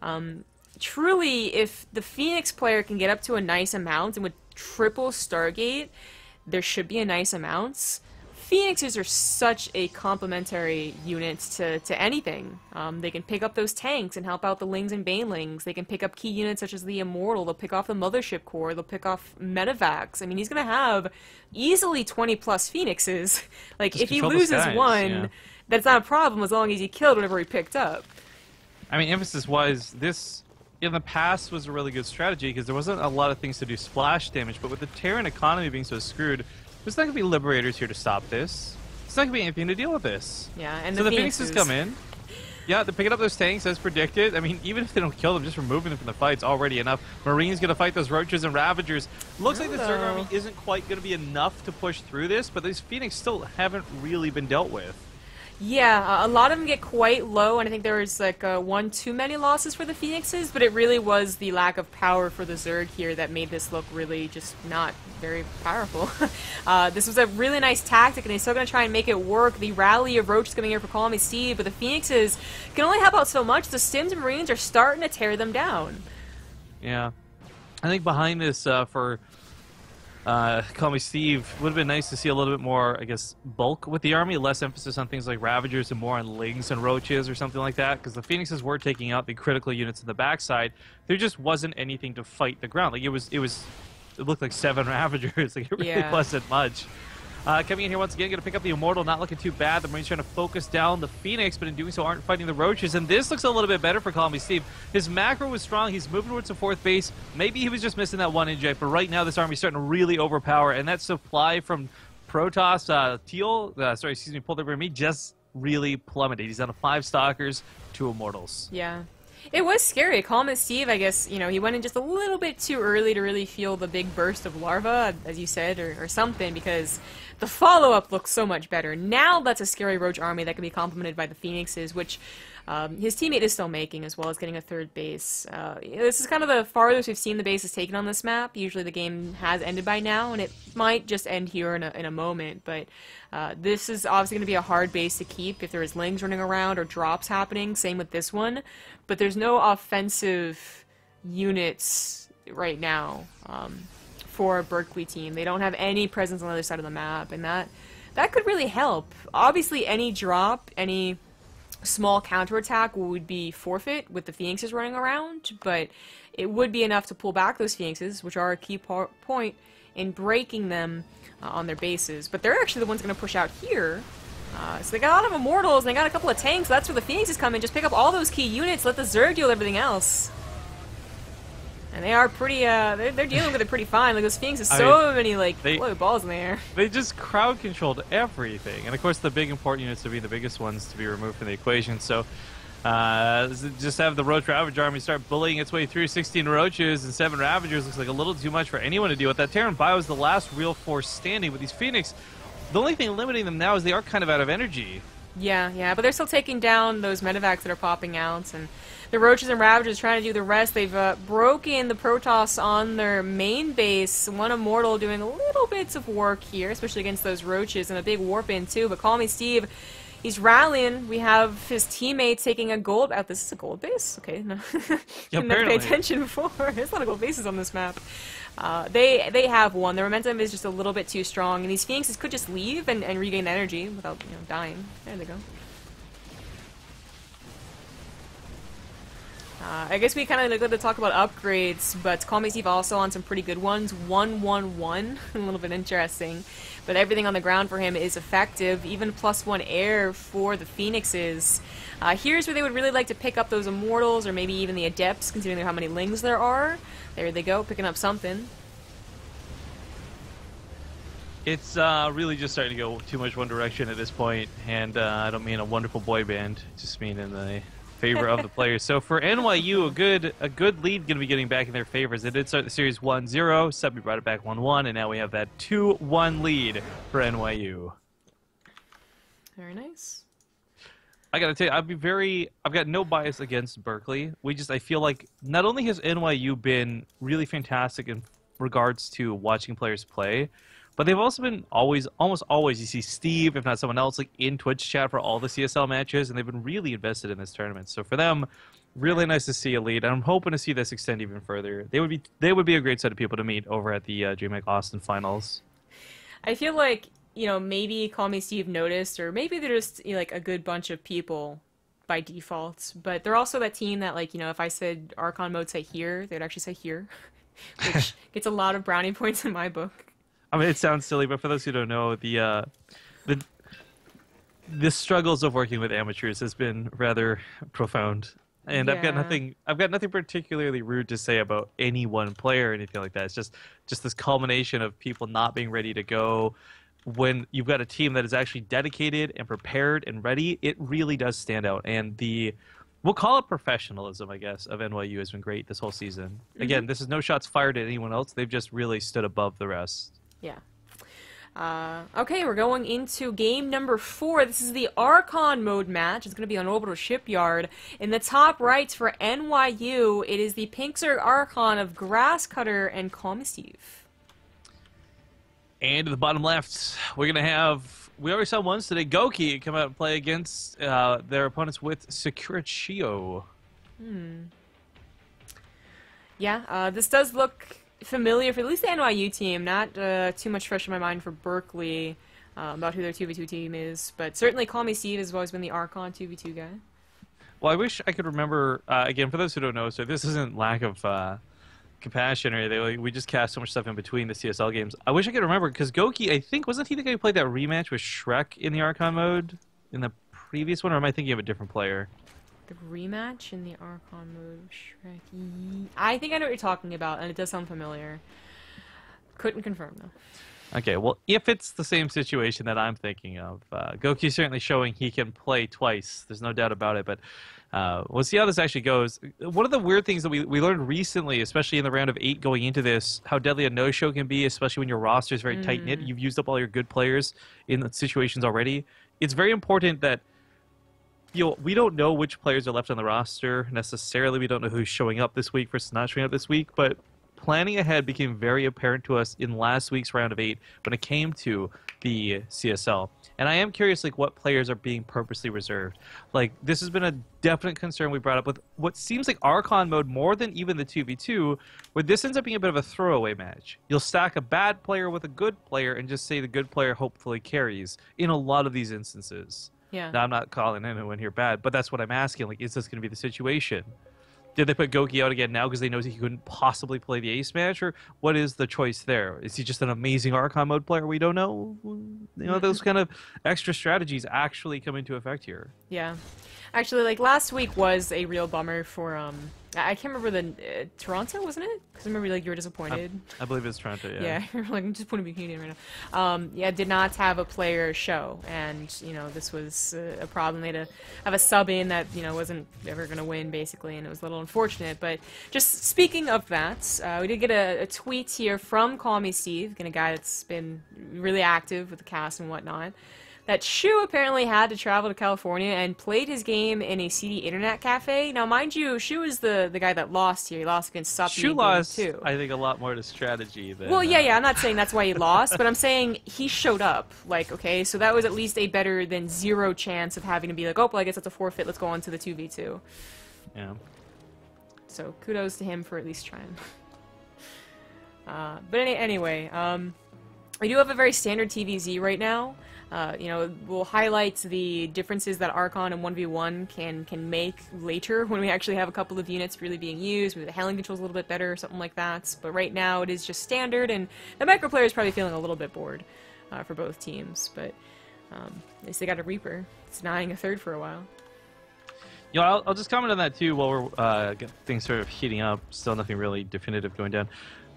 Um, truly if the phoenix player can get up to a nice amount and with triple stargate there should be a nice amounts Phoenixes are such a complementary unit to, to anything. Um, they can pick up those tanks and help out the Lings and Banelings. They can pick up key units such as the Immortal. They'll pick off the Mothership Core. They'll pick off Medivacs. I mean, he's going to have easily 20 plus Phoenixes. Like, Just if he loses one, yeah. that's not a problem as long as he killed whatever he picked up. I mean, emphasis wise, this in the past was a really good strategy because there wasn't a lot of things to do splash damage, but with the Terran economy being so screwed, there's not going to be Liberators here to stop this. It's not going to be anything to deal with this. Yeah, and so the, the Phoenixes come in. Yeah, they're picking up those tanks as predicted. I mean, even if they don't kill them, just removing them from the fight's already enough. Marine's going to fight those Roaches and Ravagers. Looks like the Zerg army isn't quite going to be enough to push through this, but these Phoenix still haven't really been dealt with. Yeah, a lot of them get quite low, and I think there was like uh, one too many losses for the Phoenixes, but it really was the lack of power for the Zerg here that made this look really just not very powerful. uh, this was a really nice tactic, and they're still going to try and make it work. The rally of Roach is coming here for Call Me Steve, but the Phoenixes can only help out so much. The Stims and Marines are starting to tear them down. Yeah. I think behind this, uh, for Uh, call me Steve. Would have been nice to see a little bit more, I guess, bulk with the army, less emphasis on things like Ravagers and more on Lings and Roaches or something like that. Because the Phoenixes were taking out the critical units in the backside. There just wasn't anything to fight the ground. Like it was, it was, it looked like seven Ravagers. Like it really Yeah. wasn't much. Uh, coming in here once again, going to pick up the Immortal, not looking too bad. The Marines trying to focus down the Phoenix, but in doing so aren't fighting the Roaches. And this looks a little bit better for Call Me Steve. His macro was strong. He's moving towards the fourth base. Maybe he was just missing that one inject, but right now this army's starting to really overpower. And that supply from Protoss, uh, Teal, uh, sorry, excuse me, Polar Bear Me, just really plummeted. He's down to five Stalkers, two Immortals. Yeah. It was scary. Call Me Steve, I guess, you know, he went in just a little bit too early to really feel the big burst of larva, as you said, or, or something, because the follow up looks so much better. Now that's a scary Roach army that can be complemented by the Phoenixes, which um, his teammate is still making, as well as getting a third base. Uh, this is kind of the farthest we've seen the bases taken on this map. Usually the game has ended by now, and it might just end here in a, in a moment, but uh, this is obviously going to be a hard base to keep if there is lings running around or drops happening. Same with this one, but there's no offensive units right now um, for a Berkeley team. They don't have any presence on the other side of the map, and that that could really help. Obviously, any drop, any small counterattack would be forfeit with the Phoenixes running around, but it would be enough to pull back those Phoenixes, which are a key point in breaking them uh, on their bases. But they're actually the ones going to push out here. Uh, so they got a lot of Immortals, and they got a couple of tanks, that's where the Phoenixes come in. Just pick up all those key units, let the Zerg deal everything else. And they are pretty, uh, they're, they're dealing with it pretty fine. Like, those Phoenixes, I so mean, many, like, they- balls in the air. They just crowd controlled everything, and of course the big important units to be the biggest ones to be removed from the equation. So, uh, just have the Roach Ravager army start bullying its way through 16 Roaches and 7 Ravagers looks like a little too much for anyone to deal with. That Terran Bio is the last real force standing, with these Phoenix, the only thing limiting them now is they are kind of out of energy. Yeah, yeah, but they're still taking down those medevacs that are popping out, and the roaches and ravagers trying to do the rest. They've uh, broken the Protoss on their main base. One immortal doing little bits of work here, especially against those roaches, and a big warp in too. But call me Steve. He's rallying. We have his teammate taking a gold. Oh, this is a gold base. Okay, no, didn't pay attention before. There's a lot of gold bases on this map. Uh, they they have one. The momentum is just a little bit too strong, and these phoenixes could just leave and, and regain energy without you know dying. There they go. Uh, I guess we kind of neglected to talk about upgrades, but Call Me Steve also on some pretty good ones. One, one, one, a little bit interesting, but everything on the ground for him is effective. Even plus one air for the Phoenixes. Uh, here's where they would really like to pick up those Immortals, or maybe even the Adepts, considering how many Lings there are. There they go, picking up something. It's uh, really just starting to go too much one direction at this point, and uh, I don't mean a wonderful boy band, just mean in the favor of the players. So for NYU, a good a good lead going to be getting back in their favors. They did start the series 1-0, Subby brought it back 1-1, and now we have that 2-1 lead for NYU. Very nice. I gotta tell you, I'd be very. I've got no bias against Berkeley. We just, I feel like not only has NYU been really fantastic in regards to watching players play, but they've also been always, almost always, you see Steve, if not someone else, like in Twitch chat for all the CSL matches, and they've been really invested in this tournament. So for them, really nice to see a lead. And I'm hoping to see this extend even further. They would be, they would be a great set of people to meet over at the uh, DreamHack Austin finals. I feel like you know maybe Call Me Steve noticed, or maybe they're just you know, like a good bunch of people by default. But they're also that team that like you know if I said Archon mode say here, they'd actually say here, which gets a lot of brownie points in my book. I mean, it sounds silly, but for those who don't know, the uh, the the struggles of working with amateurs has been rather profound. And I've got nothing. I've got nothing particularly rude to say about any one player or anything like that. It's just just this culmination of people not being ready to go. When you've got a team that is actually dedicated and prepared and ready, it really does stand out. And the we'll call it professionalism, I guess, of NYU has been great this whole season. Again, this is no shots fired at anyone else. They've just really stood above the rest. Yeah. Uh, okay, we're going into game number four. This is the Archon mode match. It's going to be on Orbital Shipyard. In the top right for NYU, it is the Pinkzerg Archon of Grasscutter and Steve. And to the bottom left, we're gonna have. We already saw once today. Goki come out and play against uh, their opponents with Securachio. Yeah, uh, this does look familiar for at least the NYU team. Not uh, too much fresh in my mind for Berkeley uh, about who their 2v2 team is, but certainly Call Me Steve has always been the Archon 2v2 guy. Well, I wish I could remember. Uh, again, for those who don't know, so this isn't lack of uh, compassion or anything. Like, we just cast so much stuff in between the CSL games. I wish I could remember because Goki, I think, wasn't he the guy who played that rematch with Shrek in the Archon mode in the previous one, or am I thinking of a different player? The rematch in the Archon mode, Shrek. I think I know what you're talking about, and it does sound familiar. Couldn't confirm though. Okay, well, if it's the same situation that I'm thinking of, uh, Goki's certainly showing he can play twice. There's no doubt about it, but uh, we'll see how this actually goes. One of the weird things that we, we learned recently, especially in the round of eight going into this, how deadly a no-show can be, especially when your roster is very mm. tight-knit. You've used up all your good players in situations already. It's very important that you know, we don't know which players are left on the roster necessarily. We don't know who's showing up this week versus not showing up this week, but planning ahead became very apparent to us in last week's round of eight when it came to the CSL. And I am curious, like, what players are being purposely reserved. Like, this has been a definite concern we brought up with what seems like Archon mode more than even the 2v2, where this ends up being a bit of a throwaway match. You'll stack a bad player with a good player and just say the good player hopefully carries in a lot of these instances. Yeah. Now, I'm not calling anyone here bad, but that's what I'm asking. Like, is this going to be the situation? Did they put Goki out again now because they know he couldn't possibly play the ace match, or what is the choice there? Is he just an amazing Archon mode player? We don't know. You know, those kind of extra strategies actually come into effect here. Yeah, actually, like last week was a real bummer for um I can't remember the uh, Toronto, wasn't it? Because I remember like you were disappointed. I, I believe it's Toronto. Yeah. Yeah, you're like I'm just putting a Canadian right now. Um, yeah, did not have a player show, and you know this was uh, a problem. They had to have a sub in that you know wasn't ever going to win basically, and it was a little unfortunate. But just speaking of that, uh, we did get a, a, tweet here from Call Me Steve, a guy that's been really active with the cast and whatnot that Shu apparently had to travel to California and played his game in a CD internet cafe. Now, mind you, Shu is the, the guy that lost here. He lost against Sup. Shu lost, too. I think, a lot more to strategy than. Well, yeah, uh... yeah. I'm not saying that's why he lost, but I'm saying he showed up. Like, okay, so that was at least a better than zero chance of having to be like, oh, well, I guess that's a forfeit. Let's go on to the 2v2. Yeah. So kudos to him for at least trying. Uh, but any, anyway, um, we do have a very standard TVZ right now. Uh, you know, we'll highlight the differences that Archon and 1v1 can can make later when we actually have a couple of units really being used. Maybe the handling control's a little bit better something like that. But right now it is just standard, and the micro player is probably feeling a little bit bored uh, for both teams. But um, at least they got a Reaper. It's denying a third for a while. You know, I'll, I'll just comment on that too while we're uh, things sort of heating up. Still nothing really definitive going down.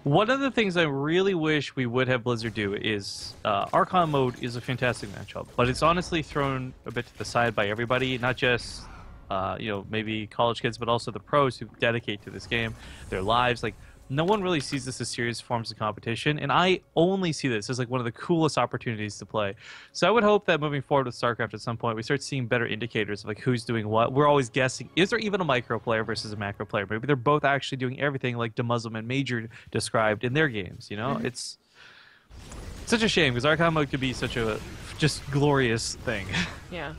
One of the things I really wish we would have Blizzard do is uh, Archon mode is a fantastic matchup, but it's honestly thrown a bit to the side by everybody, not just uh, you know maybe college kids, but also the pros who dedicate to this game, their lives. Like no one really sees this as serious forms of competition, and I only see this as like one of the coolest opportunities to play. So I would hope that moving forward with StarCraft at some point, we start seeing better indicators of like who's doing what. We're always guessing: is there even a micro player versus a macro player? Maybe they're both actually doing everything like Demuslim and Major described in their games. You know, mm-hmm. it's such a shame because Archon mode could be such a just glorious thing. Yeah.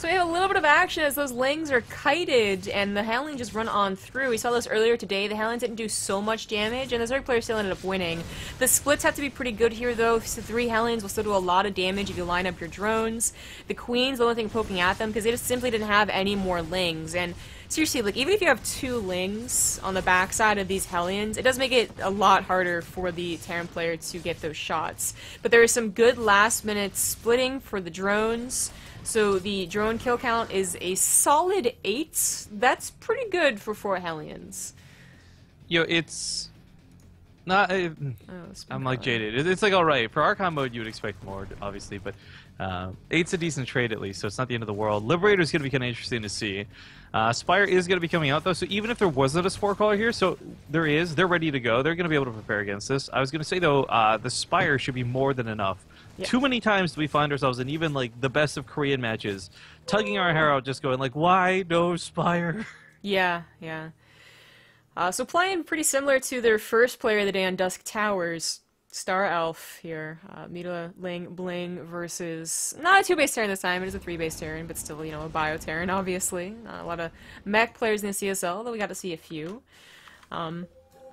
So we have a little bit of action as those Lings are kited and the Hellion just run on through. We saw this earlier today. The Hellions didn't do so much damage and the Zerg player still ended up winning. The splits have to be pretty good here though. So three Hellions will still do a lot of damage if you line up your drones. The Queen's the only thing poking at them because they just simply didn't have any more Lings. And seriously, like even if you have two Lings on the backside of these Hellions, it does make it a lot harder for the Terran player to get those shots. But there is some good last minute splitting for the drones. So the drone kill count is a solid eight. That's pretty good for four Hellions. Yo, it's not. Uh, oh, I'm like jaded. It's like all right for Archon mode. You would expect more, obviously, but uh, eight's a decent trade at least, so it's not the end of the world. Liberator is going to be kind of interesting to see. Uh, Spire is going to be coming out though, so even if there wasn't a Spore Crawler here, so there is, they're ready to go. They're going to be able to prepare against this. I was going to say though, uh, the Spire should be more than enough yeah. Too many times do we find ourselves in even like the best of Korean matches, tugging our hair out, just going like, "Why no Spire?" Yeah, yeah. Uh, so playing pretty similar to their first player of the day on Dusk Towers, Star Elf here. Uh, Muta Ling Bling versus not a two base Terran this time. It is a three base Terran, but still, you know, a bio Terran, obviously. Uh, a lot of mech players in the CSL, though we got to see a few. Um,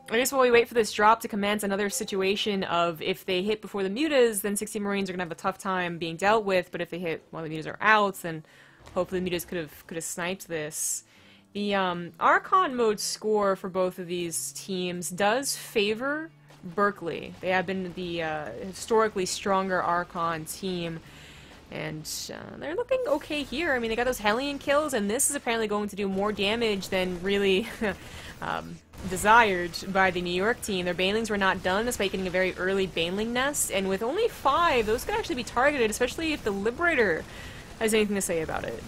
I guess while we wait for this drop to commence, another situation of if they hit before the mutas, then 60 Marines are gonna have a tough time being dealt with. But if they hit while the mutas are out, then hopefully the mutas could have could have sniped this. The um, Archon mode score for both of these teams does favor Berkeley. They have been the uh, historically stronger Archon team. And uh, they're looking okay here. I mean, they got those Hellion kills, and this is apparently going to do more damage than really um, desired by the New York team. Their Banelings were not done despite getting a very early Baneling nest, and with only five, those could actually be targeted, especially if the Liberator has anything to say about it.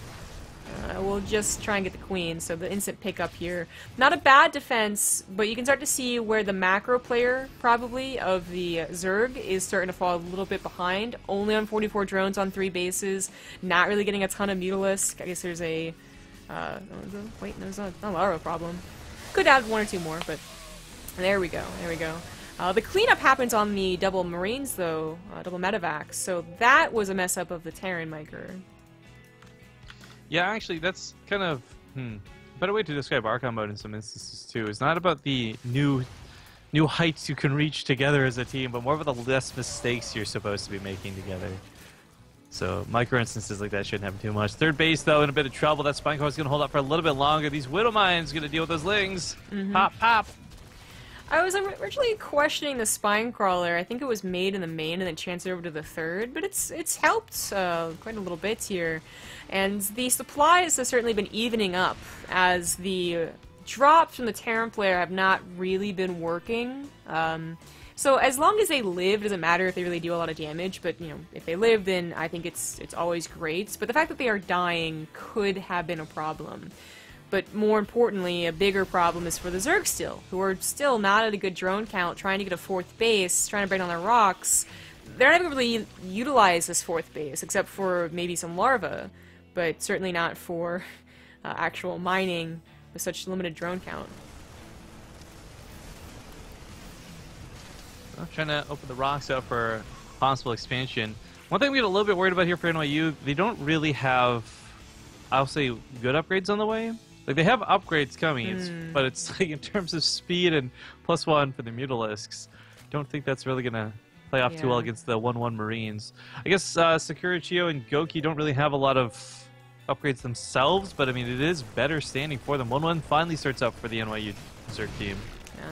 Uh, we'll just try and get the queen, so the instant pickup here. Not a bad defense, but you can start to see where the macro player, probably, of the Zerg is starting to fall a little bit behind. Only on 44 drones on three bases, not really getting a ton of Mutalisk. I guess there's a... Uh, wait, there's a, a larva problem. Could add one or two more, but there we go, there we go. Uh, the cleanup happens on the double Marines, though, uh, double Medivacs, so that was a mess up of the Terran Micro. Yeah, actually, that's kind of hmm, a better way to describe Archon mode in some instances too. It's not about the new new heights you can reach together as a team, but more about the less mistakes you're supposed to be making together. So micro instances like that shouldn't happen too much. Third base though in a bit of trouble. That Spine is going to hold up for a little bit longer. These Widow Mines going to deal with those Lings. Mm -hmm. Pop, pop. I was originally questioning the spine crawler. I think it was made in the main and then transferred over to the third, but it's it's helped uh, quite a little bit here. And the supplies have certainly been evening up as the drops from the Terran player have not really been working. Um, so as long as they live, doesn't matter if they really do a lot of damage. But you know, if they live, then I think it's it's always great. But the fact that they are dying could have been a problem. But more importantly, a bigger problem is for the Zerg still, who are still not at a good drone count, trying to get a fourth base, trying to break down their rocks. They're not even really utilize this fourth base, except for maybe some larvae, but certainly not for uh, actual mining with such limited drone count. I'm trying to open the rocks up for possible expansion. One thing we get a little bit worried about here for NYU, they don't really have, I'll say, good upgrades on the way. Like they have upgrades coming, mm. but it's like in terms of speed and plus one for the Mutalisks. Don't think that's really gonna play off yeah. too well against the one-one Marines. I guess uh, and Goki don't really have a lot of upgrades themselves, but I mean it is better standing for them. One-one finally starts up for the NYU Zerg team. Yeah.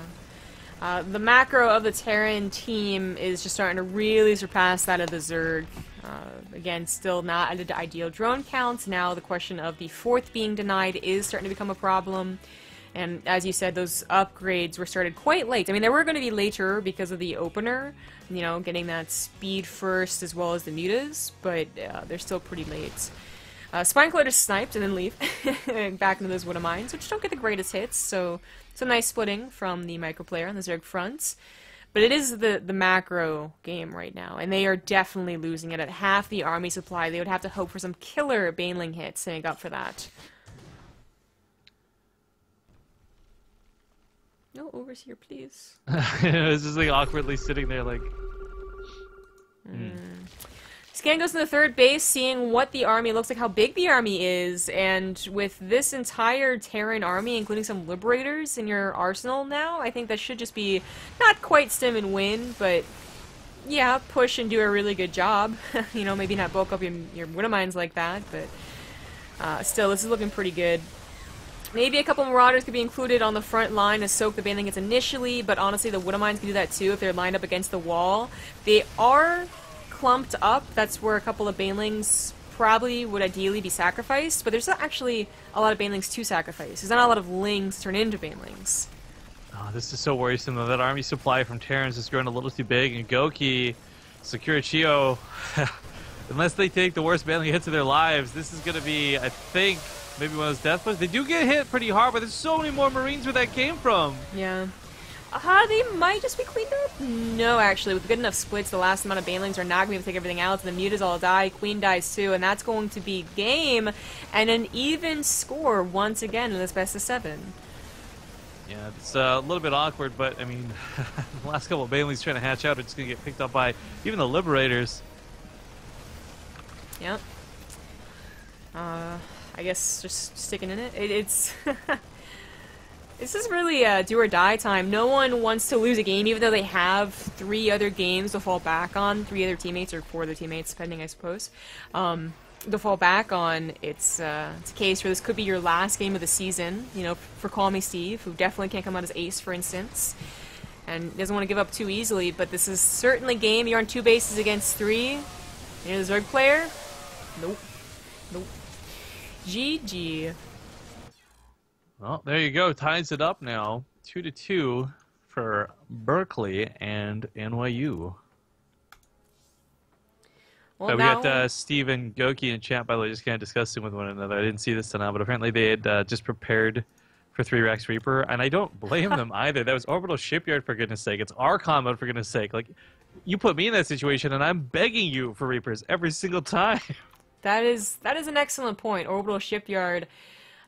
Uh, the macro of the Terran team is just starting to really surpass that of the Zerg. Uh, again, still not at the ideal drone counts. Now the question of the fourth being denied is starting to become a problem. And as you said, those upgrades were started quite late. I mean, they were going to be later because of the opener, you know, getting that speed first as well as the mutas, but uh, they're still pretty late. Uh, Spine Crawler just sniped and then leave back into those Widow Mines, which don't get the greatest hits, so it's a nice splitting from the microplayer on the Zerg fronts. But it is the, the macro game right now, and they are definitely losing it at half the army supply. They would have to hope for some killer Baneling hits to make up for that. No overseer, please. it's just like awkwardly sitting there like... Mm. Scan goes to the third base, seeing what the army looks like, how big the army is, and with this entire Terran army, including some Liberators in your arsenal now, I think that should just be not quite stim and win, but yeah, push and do a really good job. you know, maybe not bulk up your, your Widow Mines like that, but uh, still, this is looking pretty good. Maybe a couple Marauders could be included on the front line to soak the Baneling hits initially, but honestly, the Widow Mines can do that too if they're lined up against the wall. They are clumped up, that's where a couple of Banelings probably would ideally be sacrificed, but there's not actually a lot of Banelings to sacrifice. There's not a lot of Lings turn into Banelings. Oh, this is so worrisome. That army supply from Terrans is growing a little too big, and Goki, Sakura Chio, unless they take the worst Baneling hits of their lives, this is going to be, I think, maybe one of those death blows. They do get hit pretty hard, but there's so many more Marines where that came from. Yeah. Uh, they might just be cleaned up? No, actually. With good enough splits, the last amount of Banelings are not going to be able to take everything out. So the mutas all die. Queen dies too. And that's going to be game and an even score once again in this best of seven. Yeah, it's uh, a little bit awkward, but I mean, the last couple of Banelings trying to hatch out are just going to get picked up by even the Liberators. Yep. Uh, I guess just sticking in it. it it's. This is really a do or die time. No one wants to lose a game, even though they have three other games to fall back on, three other teammates or four other teammates, depending, I suppose. Um, to fall back on, it's uh, it's a case where this could be your last game of the season. You know, for Call Me Steve, who definitely can't come out as ace, for instance, and doesn't want to give up too easily. But this is certainly game. You're on two bases against three. You're the Zerg player. Nope. Nope. GG. Well, there you go. Ties it up now. Two to two for Berkeley and NYU. Well, Uh, we got uh, Steve and Goki in chat, by the way, just kind of discussing with one another. I didn't see this now, but apparently they had uh, just prepared for Three Racks Reaper, and I don't blame them either. That was Orbital Shipyard, for goodness sake. It's Archon mode, for goodness sake. Like, you put me in that situation, and I'm begging you for Reapers every single time. That is that is an excellent point. Orbital Shipyard.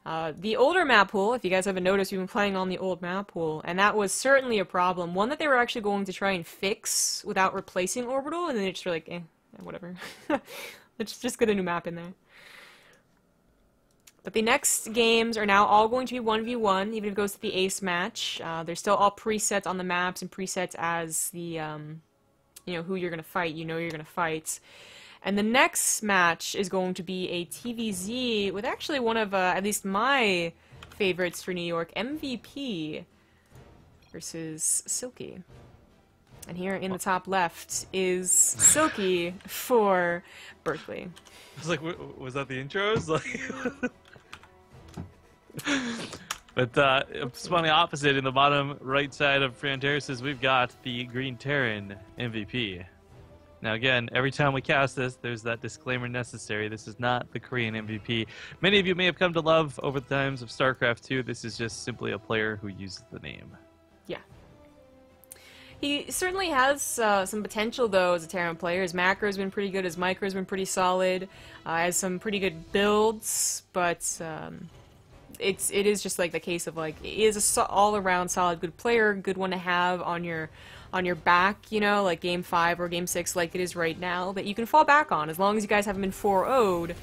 Uh, the older map pool, if you guys haven't noticed, we've been playing on the old map pool, and that was certainly a problem. One that they were actually going to try and fix without replacing Orbital, and then it's just like, eh, whatever. Let's just get a new map in there. But the next games are now all going to be 1v1, even if it goes to the ace match. Uh, they're still all presets on the maps and presets as the, um, you know, who you're going to fight. You know you're going to fight. And the next match is going to be a TVZ with actually one of, uh, at least my favorites for New York, MVP versus Silky. And here in the top left is Silky for Berkeley. I was like, was that the intros? Like, but uh, it's funny opposite in the bottom right side of Prion Terraces, we've got the Green Terran MVP. Now again, every time we cast this, there's that disclaimer necessary. This is not the Korean MVP. Many of you may have come to love over the times of StarCraft 2. This is just simply a player who uses the name. Yeah. He certainly has uh, some potential, though, as a Terran player. His macro's been pretty good, his micro's been pretty solid, uh, has some pretty good builds, but um, it's it is just like the case of like he is a so- all-around solid good player, good one to have on your on your back, you know, like game five or game six, like it is right now, that you can fall back on as long as you guys haven't been 4-0'd.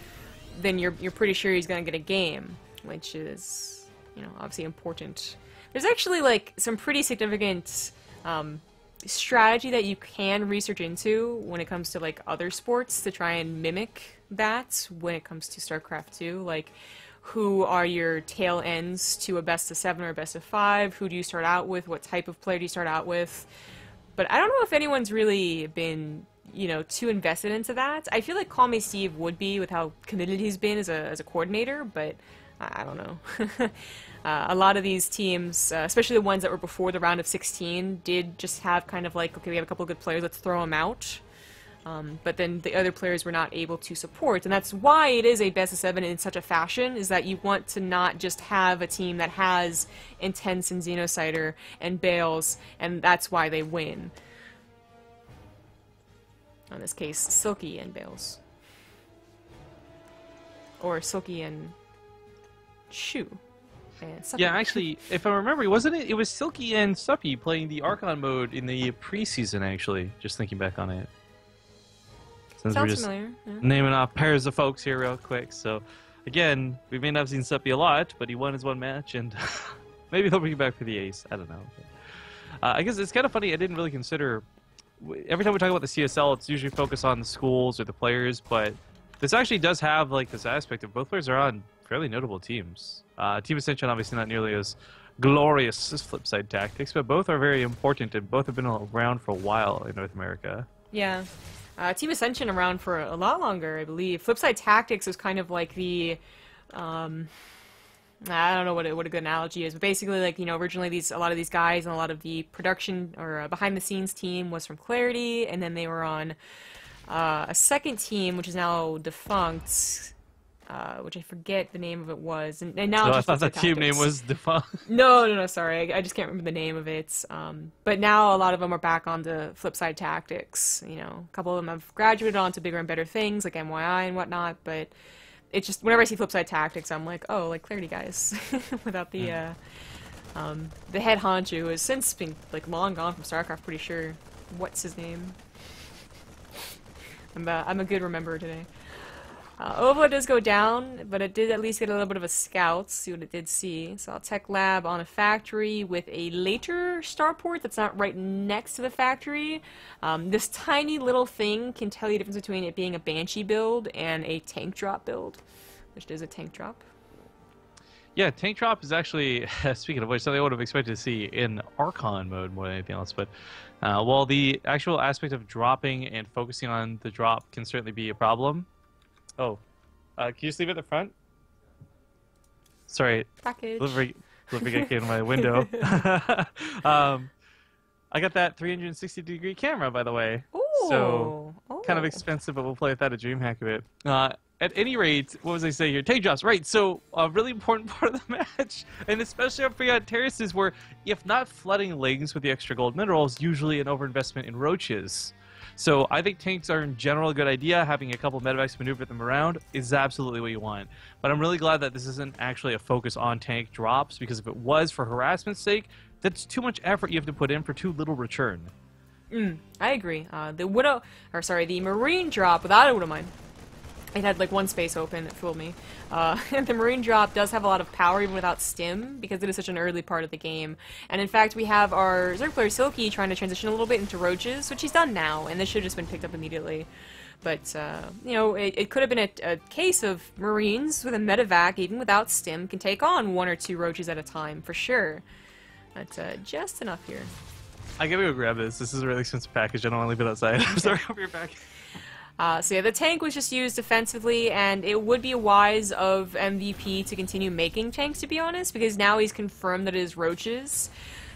Then you're you're pretty sure he's gonna get a game, which is you know obviously important. There's actually like some pretty significant um, strategy that you can research into when it comes to like other sports to try and mimic that when it comes to StarCraft 2. Like, who are your tail ends to a best of seven or a best of five? Who do you start out with? What type of player do you start out with? But I don't know if anyone's really been, you know, too invested into that. I feel like Call Me Steve would be with how committed he's been as a, as a coordinator, but I don't know. uh, a lot of these teams, uh, especially the ones that were before the round of 16, did just have kind of like, okay, we have a couple of good players, let's throw them out. Um, but then the other players were not able to support, and that's why it is a best of seven in such a fashion. Is that you want to not just have a team that has intense and Xenocider and Bales, and that's why they win. In this case, Silky and Bales, or Silky and Shu. Yeah, actually, if I remember, wasn't it? It was Silky and Suppy playing the Archon mode in the preseason. Actually, just thinking back on it. Since we're just familiar. yeah. naming off pairs of folks here real quick. So, again, we may not have seen Suppy a lot, but he won his one match, and maybe he'll bring it back for the ace. I don't know. Uh, I guess it's kind of funny. I didn't really consider. Every time we talk about the CSL, it's usually focused on the schools or the players, but this actually does have like this aspect of both players are on fairly notable teams. Uh, Team Ascension obviously not nearly as glorious as Flipside Tactics, but both are very important and both have been around for a while in North America. Yeah. Uh, Team Ascension around for a lot longer, I believe. Flipside Tactics is kind of like the, um, I don't know what a, what a good analogy is, but basically, like you know, originally these a lot of these guys and a lot of the production or uh, behind the scenes team was from Clarity, and then they were on uh, a second team which is now defunct. Uh, which I forget the name of it was, and, and now So I just thought the Flipside team name was defunct. No, no, no. Sorry, I, I just can't remember the name of it. Um, but now a lot of them are back on onto Flipside Tactics. You know, a couple of them have graduated onto bigger and better things like MYI and whatnot. But it's just whenever I see Flipside Tactics, I'm like, oh, like Clarity guys, without the uh, um, the head honcho who has since been like long gone from StarCraft. Pretty sure. What's his name? I'm a, I'm a good rememberer today. Uh, does go down, but it did at least get a little bit of a scout, see what it did see. So Tech Lab on a factory with a later starport that's not right next to the factory. Um, this tiny little thing can tell you the difference between it being a Banshee build and a tank drop build, which is a tank drop. Yeah, tank drop is actually, speaking of which, something I would have expected to see in Archon mode more than anything else. But uh, while the actual aspect of dropping and focusing on the drop can certainly be a problem, Oh, uh, can you sleep at the front? Sorry, Package. delivery, delivery guy came in my window. um, I got that 360 degree camera, by the way. Ooh. So, kind of oh. expensive, but we'll play with that at DreamHack a bit. Uh, at any rate, what was I saying here? Drops, right? So a really important part of the match, and especially up on terraces, where if not flooding legs with the extra gold minerals, usually an overinvestment in roaches. So I think tanks are in general a good idea. Having a couple medevacs to maneuver them around is absolutely what you want. But I'm really glad that this isn't actually a focus on tank drops because if it was for harassment's sake, that's too much effort you have to put in for too little return. Mm, I agree. Uh, the widow, or sorry, the marine drop without a widow mine it had like one space open, it fooled me. Uh, the Marine Drop does have a lot of power even without Stim, because it is such an early part of the game. And in fact, we have our Zerg player Silky trying to transition a little bit into Roaches, which he's done now, and this should have just been picked up immediately. But, uh, you know, it, it could have been a, a, case of Marines with a medevac, even without Stim, can take on one or two Roaches at a time, for sure. That's uh, just enough here. I gotta go grab this. This is a really expensive package. I don't want to leave it outside. I'm sorry, I'll be back. Uh, so yeah, the tank was just used defensively, and it would be wise of MVP to continue making tanks, to be honest, because now he's confirmed that it is roaches.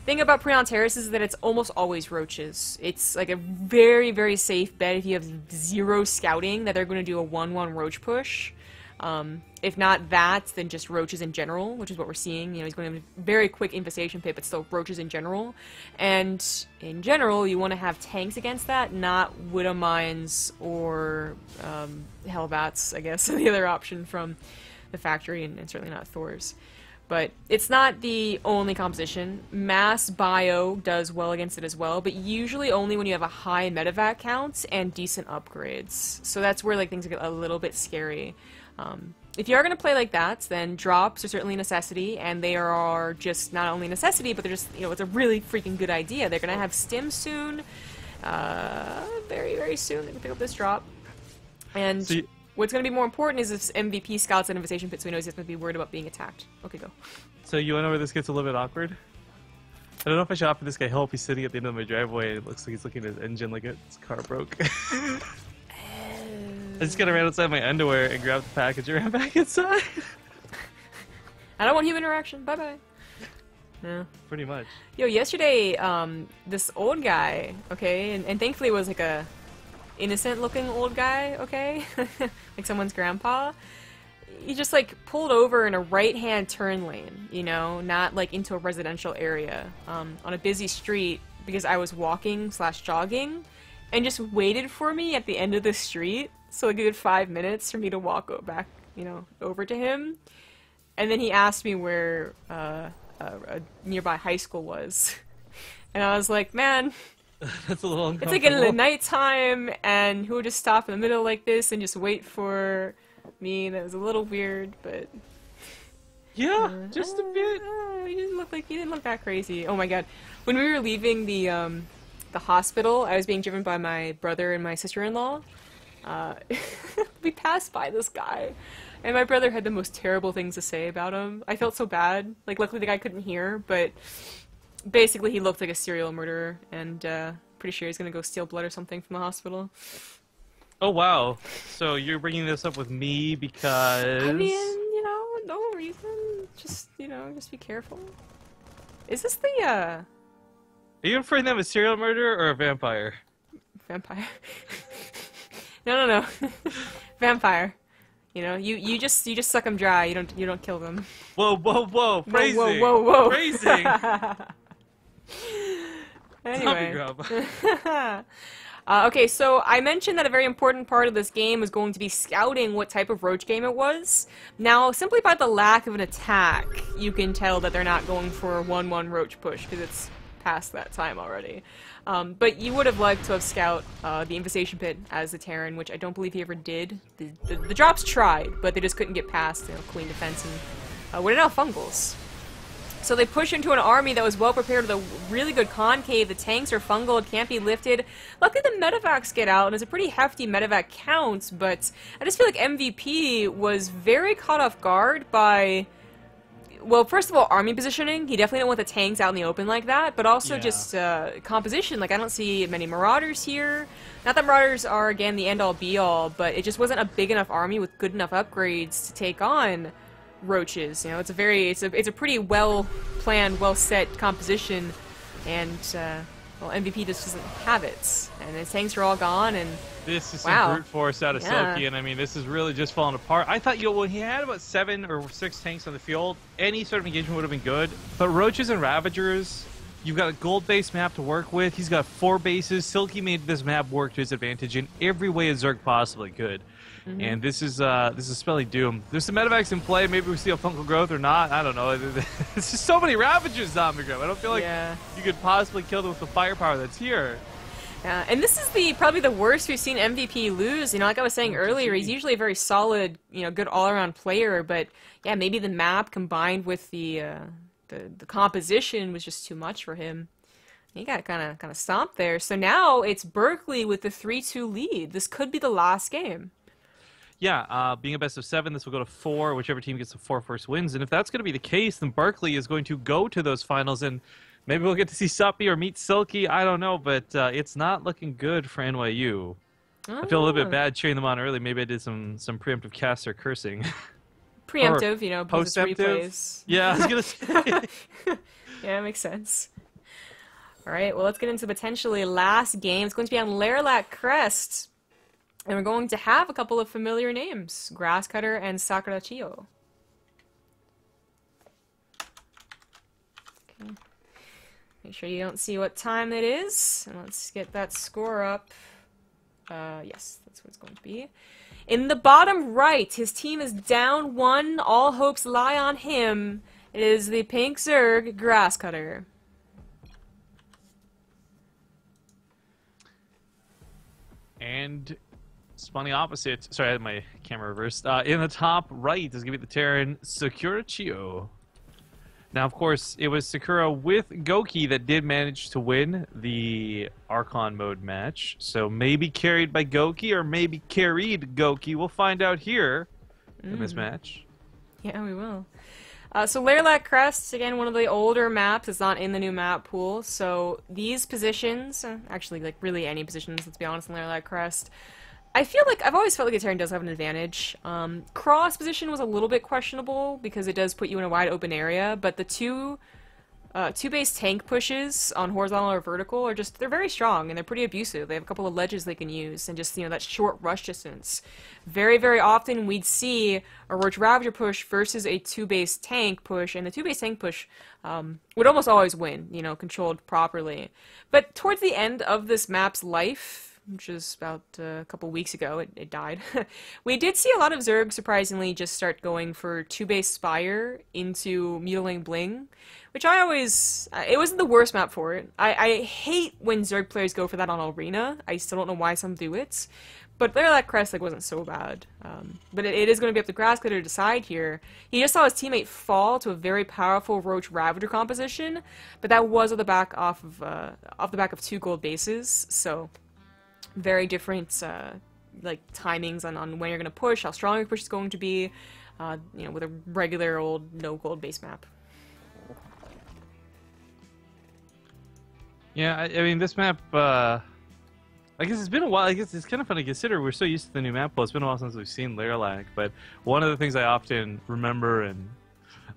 Thing about Prion Terrace is that it's almost always roaches. It's like a very, very safe bet if you have zero scouting that they're going to do a 1-1 roach push. Um, if not that, then just roaches in general, which is what we're seeing. You know, he's going to have a very quick infestation pit, but still roaches in general. And in general, you want to have tanks against that, not widow mines or um, hellbats, I guess, the other option from the factory, and, and certainly not Thor's. But it's not the only composition. Mass Bio does well against it as well, but usually only when you have a high medevac count and decent upgrades. So that's where like things get a little bit scary. Um, if you are going to play like that, then drops are certainly a necessity, and they are just not only a necessity, but they're just, you know, it's a really freaking good idea. They're going to have stim soon, uh, very, very soon. They can pick up this drop. And so you, what's going to be more important is if MVP scouts an infestation pit so he knows he's going to be worried about being attacked. Okay, go. So you want to know where this gets a little bit awkward? I don't know if I should offer this guy help. He's sitting at the end of my driveway. It looks like he's looking at his engine like his car broke. I just got around outside my underwear and grabbed the package and ran back inside. I don't want human interaction. Bye bye. Yeah, pretty much. Yo, yesterday, um, this old guy, okay, and, and thankfully it was like a innocent looking old guy, okay, like someone's grandpa. He just like pulled over in a right hand turn lane, you know, not like into a residential area, um, on a busy street because I was walking slash jogging, and just waited for me at the end of the street so a good five minutes for me to walk back, you know, over to him. And then he asked me where uh, a, a nearby high school was. And I was like, man, that's a little It's like in the nighttime, and who would just stop in the middle like this and just wait for me? It was a little weird, but yeah, uh, just a bit. Uh, he didn't look like he didn't look that crazy. Oh my god, when we were leaving the um, the hospital, I was being driven by my brother and my sister-in-law, uh, we passed by this guy, and my brother had the most terrible things to say about him. I felt so bad. Like, luckily the guy couldn't hear, but basically he looked like a serial murderer, and uh, pretty sure he's gonna go steal blood or something from the hospital. Oh wow! So you're bringing this up with me because I mean, you know, no reason. Just you know, just be careful. Is this the uh? Are you afraid of a serial murderer or a vampire? Vampire. No, no, no. Vampire. You know, you, you just you just suck them dry. You don't you don't kill them. Whoa, whoa, whoa! Phrasing. Whoa, whoa, whoa, whoa. Phrasing. anyway. uh, okay, so I mentioned that a very important part of this game was going to be scouting what type of roach game it was. Now, simply by the lack of an attack, you can tell that they're not going for a 1-1 roach push, because it's past that time already. Um, but you would have liked to have Scout uh, the Infestation Pit as a Terran, which I don't believe he ever did. The, the, the drops tried, but they just couldn't get past you know, Queen Defense and uh, what are Fungals. So they push into an army that was well prepared with a really good concave. The tanks are fungal, can't be lifted. Luckily the medevacs get out, and it's a pretty hefty medevac count, but I just feel like MVP was very caught off guard by well, first of all, army positioning. He definitely don't want the tanks out in the open like that, but also Yeah. just uh, composition. Like, I don't see many Marauders here. Not that Marauders are, again, the end-all, be-all, but it just wasn't a big enough army with good enough upgrades to take on Roaches. You know, it's a very, it's a, it's a pretty well-planned, well-set composition, and, uh, well, MVP just doesn't have it. And his tanks are all gone, and This is Wow. some brute force out of Yeah. Silky, and I mean, this is really just falling apart. I thought, you know, when he had about seven or six tanks on the field, any sort of engagement would have been good. But Roaches and Ravagers, you've got a gold base map to work with. He's got four bases. Silky made this map work to his advantage in every way a Zerg possibly could. Mm-hmm. And this is uh, this is spelling doom. There's some medevacs in play. Maybe we see a fungal growth or not. I don't know. It's just so many Ravagers, Zombie I don't feel like Yeah. you could possibly kill them with the firepower that's here. Yeah, and this is the probably the worst we've seen MVP lose. You know, like I was saying earlier, he's usually a very solid, you know, good all-around player. But yeah, maybe the map combined with the uh, the the composition was just too much for him. He got kind of kind of stomped there. So now it's Berkeley with the three-two lead. This could be the last game. Yeah, uh, being a best of seven, this will go to four. Whichever team gets the four first wins. And if that's going to be the case, then Berkeley is going to go to those finals, and maybe we'll get to see Suppy or meet Silky. I don't know, but uh, it's not looking good for NYU. I feel a little bit Oh. bad cheering them on early. Maybe I did some some preemptive cast or cursing. Preemptive, you know, post replays. yeah, I was gonna say. Yeah, it makes sense. All right, well, let's get into potentially last game. It's going to be on Lerilak Crest. And we're going to have a couple of familiar names Grasscutter and Sakurachio. Okay. Make sure you don't see what time it is. And let's get that score up. Uh, yes, that's what it's going to be. In the bottom right, his team is down one. All hopes lie on him. It is the Pink Zerg Grasscutter. and spawning opposite. Sorry, I had my camera reversed. Uh, in the top right is going to be the Terran Sakura Chio. Now, of course, it was Sakura with Goki that did manage to win the Archon mode match. So maybe carried by Goki or maybe carried Goki. We'll find out here in this match. Yeah, we will. Uh, so Lerilak Crest, again, one of the older maps. It's not in the new map pool. So these positions, uh, actually, like really any positions, let's be honest, in Lerilak Crest, I feel like I've always felt like a Terran does have an advantage. Um, cross position was a little bit questionable because it does put you in a wide open area, but the two uh, two base tank pushes on horizontal or vertical are just they're very strong and they're pretty abusive. They have a couple of ledges they can use and just you know that short rush distance. Very very often we'd see a Roach Ravager push versus a two base tank push, and the two base tank push um, would almost always win. You know, controlled properly. But towards the end of this map's life, which is about a couple weeks ago, it, it died. we did see a lot of Zerg surprisingly just start going for two base Spire into Muta Ling Bling, which I always it wasn't the worst map for it. I, I hate when Zerg players go for that on Arena. I still don't know why some do it. But there, that Crest like wasn't so bad. Um, but it, it is going to be up to Grasscutter to decide here. He just saw his teammate fall to a very powerful Roach Ravager composition, but that was on the back off of uh, off the back of two gold bases. So very different uh, like timings on, on when you're going to push, how strong your push is going to be. Uh, you know, with a regular old no gold base map. Yeah, I, I mean, this map, uh, I guess it's been a while. I guess it's kind of fun to consider. We're so used to the new map Well, It's been a while since we've seen Lerilak, but one of the things I often remember and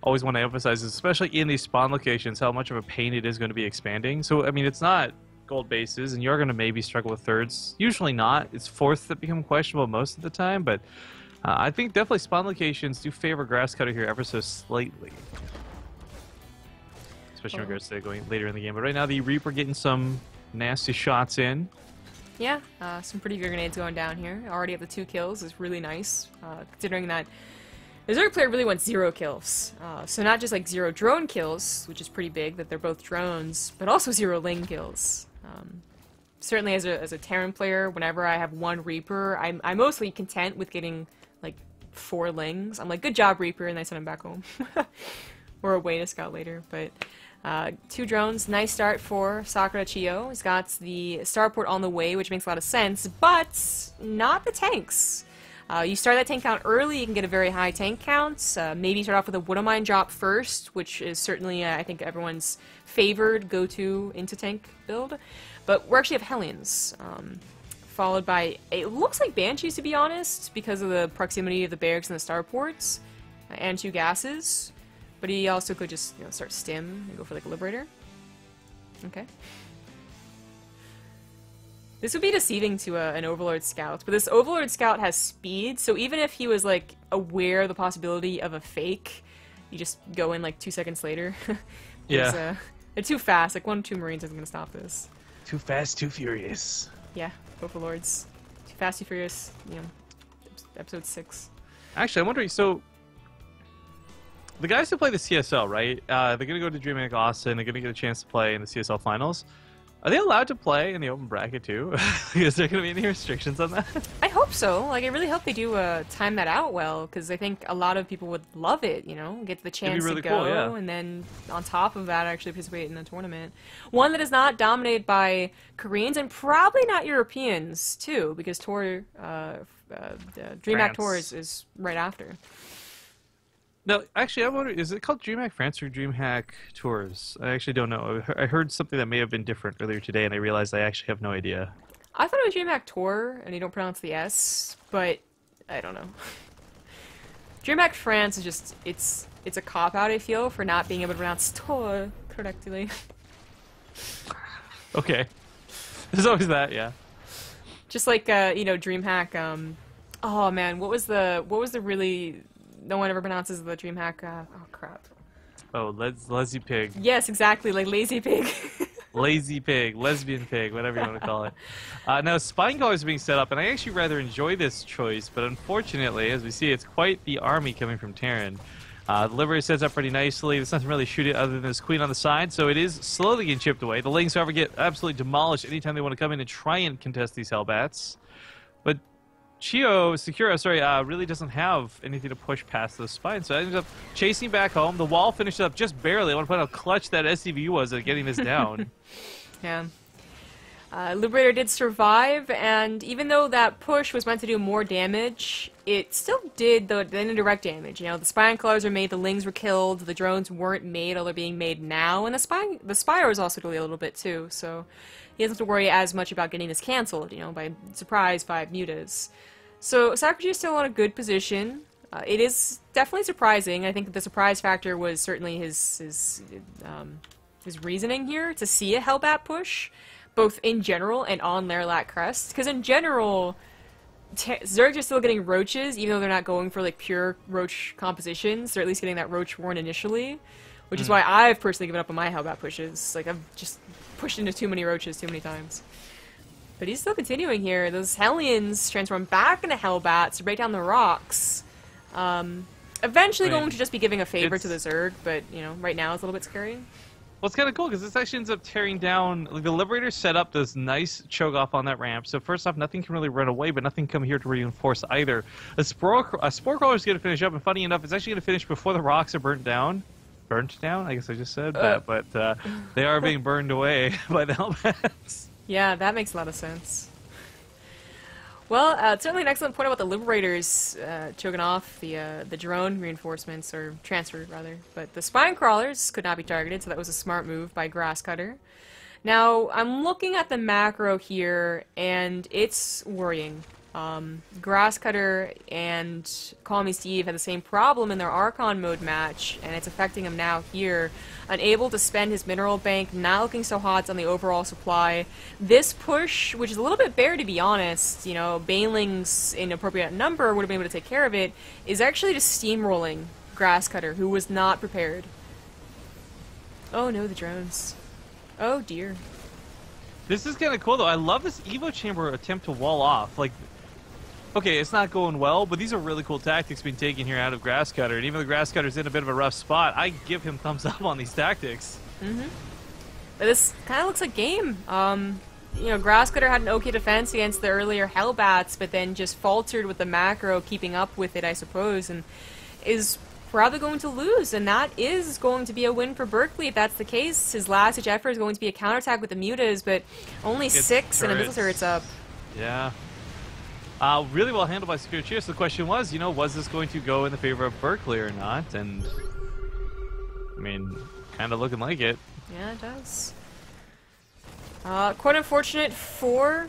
always want to emphasize is, especially in these spawn locations, how much of a pain it is going to be expanding. So, I mean, it's not gold bases, and you're going to maybe struggle with thirds. Usually not. It's fourths that become questionable most of the time, but uh, I think definitely spawn locations do favor Grasscutter here ever so slightly. Especially in Oh. regards to going later in the game. But right now, the Reaper getting some nasty shots in. Yeah, uh, some pretty good grenades going down here. Already have the two kills. is really nice, uh, considering that The Zerg player really wants zero kills. Uh, so not just like zero drone kills, which is pretty big that they're both drones, but also zero Ling kills. Um, certainly as a, as a Terran player, whenever I have one Reaper, I'm, I'm mostly content with getting like four Lings. I'm like, good job Reaper, and I send him back home. or away to scout later, but uh, two drones, nice start for Sakura Chiyo. He's got the starport on the way, which makes a lot of sense, but not the tanks. Uh, you start that tank count early, you can get a very high tank count. Uh, maybe start off with a Widow Mine drop first, which is certainly, uh, I think, everyone's favored go-to into tank build. But we actually have Hellions, um, followed by, it looks like Banshees to be honest, because of the proximity of the barracks and the starports, uh, and two gases. But he also could just you know, start stim and go for like a Liberator. Okay. This would be deceiving to a, an Overlord Scout, but this Overlord Scout has speed, so even if he was, like, aware of the possibility of a fake, you just go in, like, two seconds later. yeah. Uh, they're too fast, like, one or two Marines isn't gonna stop this. Too fast, too furious. Yeah, Overlords. Too fast, too furious, you know, episode 6. Actually, I'm wondering, so... The guys who play the CSL, right? Uh, they're gonna go to DreamHack Austin, they're gonna get a chance to play in the CSL Finals. Are they allowed to play in the open bracket too? Is there going to be any restrictions on that? I hope so. Like, I really hope they do uh, time that out well, because I think a lot of people would love it. You know, get the chance really to go, cool, yeah. and then on top of that, actually participate in the tournament. One that is not dominated by Koreans and probably not Europeans too, because Tour, uh, uh, DreamHack Tour is, is right after. No, actually, I wonder, is it called DreamHack France or DreamHack Tours? I actually don't know. I heard something that may have been different earlier today, and I realized I actually have no idea. I thought it was DreamHack Tour, and you don't pronounce the S, but I don't know. DreamHack France is just, it's it's a cop-out, I feel, for not being able to pronounce Tour correctly. okay. There's always that, yeah. Just like, uh, you know, DreamHack, um... Oh, man, what was the, what was the really no one ever pronounces the DreamHack. Uh, oh crap. Oh, les- lazy pig. Yes, exactly, like lazy pig. lazy pig, lesbian pig, whatever you want to call it. Uh, now, spine are being set up, and I actually rather enjoy this choice, but unfortunately, as we see, it's quite the army coming from Terran. Uh, the Liberator sets up pretty nicely. There's nothing really shoot it other than this queen on the side, so it is slowly getting chipped away. The Lings, however, get absolutely demolished anytime they want to come in and try and contest these Hellbats. But Chiyo, Sakura, sorry, uh, really doesn't have anything to push past the spine, so I ends up chasing back home. The wall finished up just barely. I want to point out how clutch that SCV was at getting this down. yeah. Uh, Liberator did survive, and even though that push was meant to do more damage, it still did the, the indirect damage. You know, the Spine Crawlers were made, the Lings were killed, the drones weren't made, although they're being made now, and the Spine, the Spire was also doing a little bit too, so he doesn't have to worry as much about getting this cancelled, you know, by surprise five mutas. So Sakura is still in a good position. Uh, it is definitely surprising. I think the surprise factor was certainly his his um, his reasoning here to see a Hellbat push, both in general and on Lerilak Crest. Because in general, Zergs are still getting roaches, even though they're not going for like pure roach compositions. They're at least getting that roach warren initially, which mm. is why I've personally given up on my Hellbat pushes. Like I've just pushed into too many roaches too many times. But he's still continuing here. Those Hellions transform back into Hellbats to break down the rocks. Um, eventually going to just be giving a favor to the Zerg, but, you know, right now it's a little bit scary. Well, it's kind of cool because this actually ends up tearing down. Like, the Liberator set up this nice choke off on that ramp. So first off, nothing can really run away, but nothing come here to reinforce either. A spore, a spore crawler is going to finish up, and funny enough, it's actually going to finish before the rocks are burnt down. Burnt down? I guess I just said that, but uh, they are being burned away by the Hellbats. Yeah, that makes a lot of sense. Well, uh, certainly an excellent point about the Liberators uh, choking off the uh, the drone reinforcements, or transferred rather. But the Spine Crawlers could not be targeted, so that was a smart move by Grasscutter. Now, I'm looking at the macro here, and it's worrying. Um, Grasscutter and Call Me Steve had the same problem in their Archon mode match, and it's affecting him now here. Unable to spend his mineral bank, not looking so hot on the overall supply. This push, which is a little bit bare to be honest, you know, Banelings in appropriate number would have been able to take care of it, is actually just steamrolling Grasscutter, who was not prepared. Oh no, the drones. Oh dear. This is kind of cool though. I love this Evo Chamber attempt to wall off. Like, okay, it's not going well, but these are really cool tactics being taken here out of Grasscutter. And even though Grasscutter's in a bit of a rough spot, I give him thumbs up on these tactics. Mm-hmm. But this kind of looks like game. Um, you know, Grasscutter had an okay defense against the earlier Hellbats, but then just faltered with the macro, keeping up with it, I suppose, and is probably going to lose. And that is going to be a win for Berkeley if that's the case. His last ditch effort is going to be a counterattack with the Mutas, but only Get six and a missile turrets. turret's up. Yeah. Uh, really well handled by Secure So The question was, you know, was this going to go in the favor of Berkeley or not? And, I mean, kind of looking like it. Yeah, it does. Uh, quite unfortunate for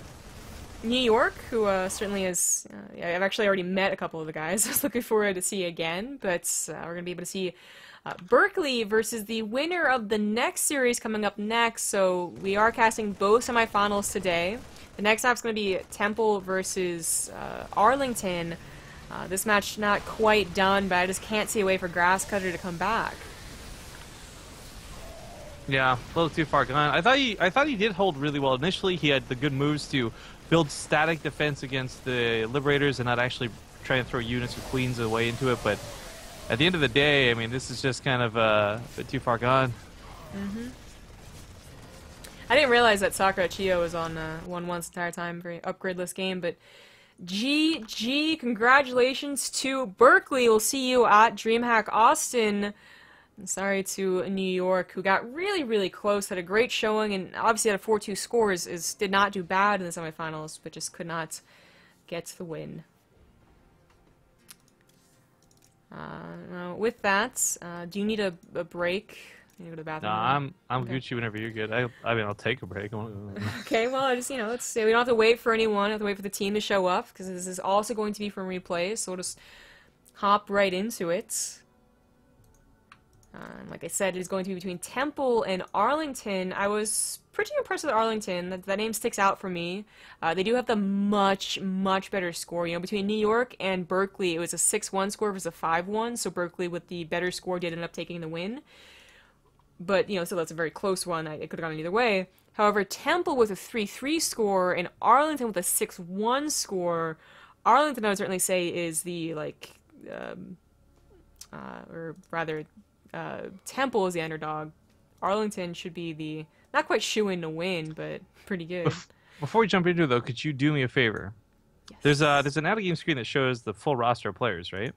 New York, who uh, certainly is. Uh, I've actually already met a couple of the guys. I was looking forward to see again, but uh, we're gonna be able to see uh, Berkeley versus the winner of the next series coming up next. So we are casting both semifinals today. The next map's gonna be Temple versus uh, Arlington. Uh, this match not quite done, but I just can't see a way for Grasscutter to come back. Yeah, a little too far gone. I thought he, I thought he did hold really well initially. He had the good moves to build static defense against the Liberators and not actually try and throw units or queens away into it. But at the end of the day, I mean, this is just kind of uh, a bit too far gone. Mhm. I didn't realize that Sakura Chio was on uh, one once entire time, very upgradeless game, but GG, congratulations to Berkeley. We'll see you at DreamHack Austin. And sorry to New York, who got really, really close, had a great showing, and obviously had a 4-2 score, is, is did not do bad in the semifinals, but just could not get the win. Uh, with that, uh, do you need a, a break? You go to the bathroom. No, I'm I'm Okay. Gucci whenever you're good. I I mean, I'll take a break. Okay, well, I just, you know, let's say we don't have to wait for anyone, have to wait for the team to show up, because this is also going to be from replay, so we'll just hop right into it. And like I said, it is going to be between Temple and Arlington. I was pretty impressed with Arlington. That, that name sticks out for me. Uh, they do have the much, much better score. You know, between New York and Berkeley, it was a 6-1 score versus a 5-1, so Berkeley with the better score did end up taking the win but you know, so that's a very close one. I- It could have gone either way. However, Temple with a 3-3 score and Arlington with a 6-1 score. Arlington, I would certainly say, is the like, um, uh, or rather, uh, Temple is the underdog. Arlington should be the not quite shoe in to win, but pretty good. Before we jump into it, though, could you do me a favor? Yes. There's a there's an out of game screen that shows the full roster of players, right?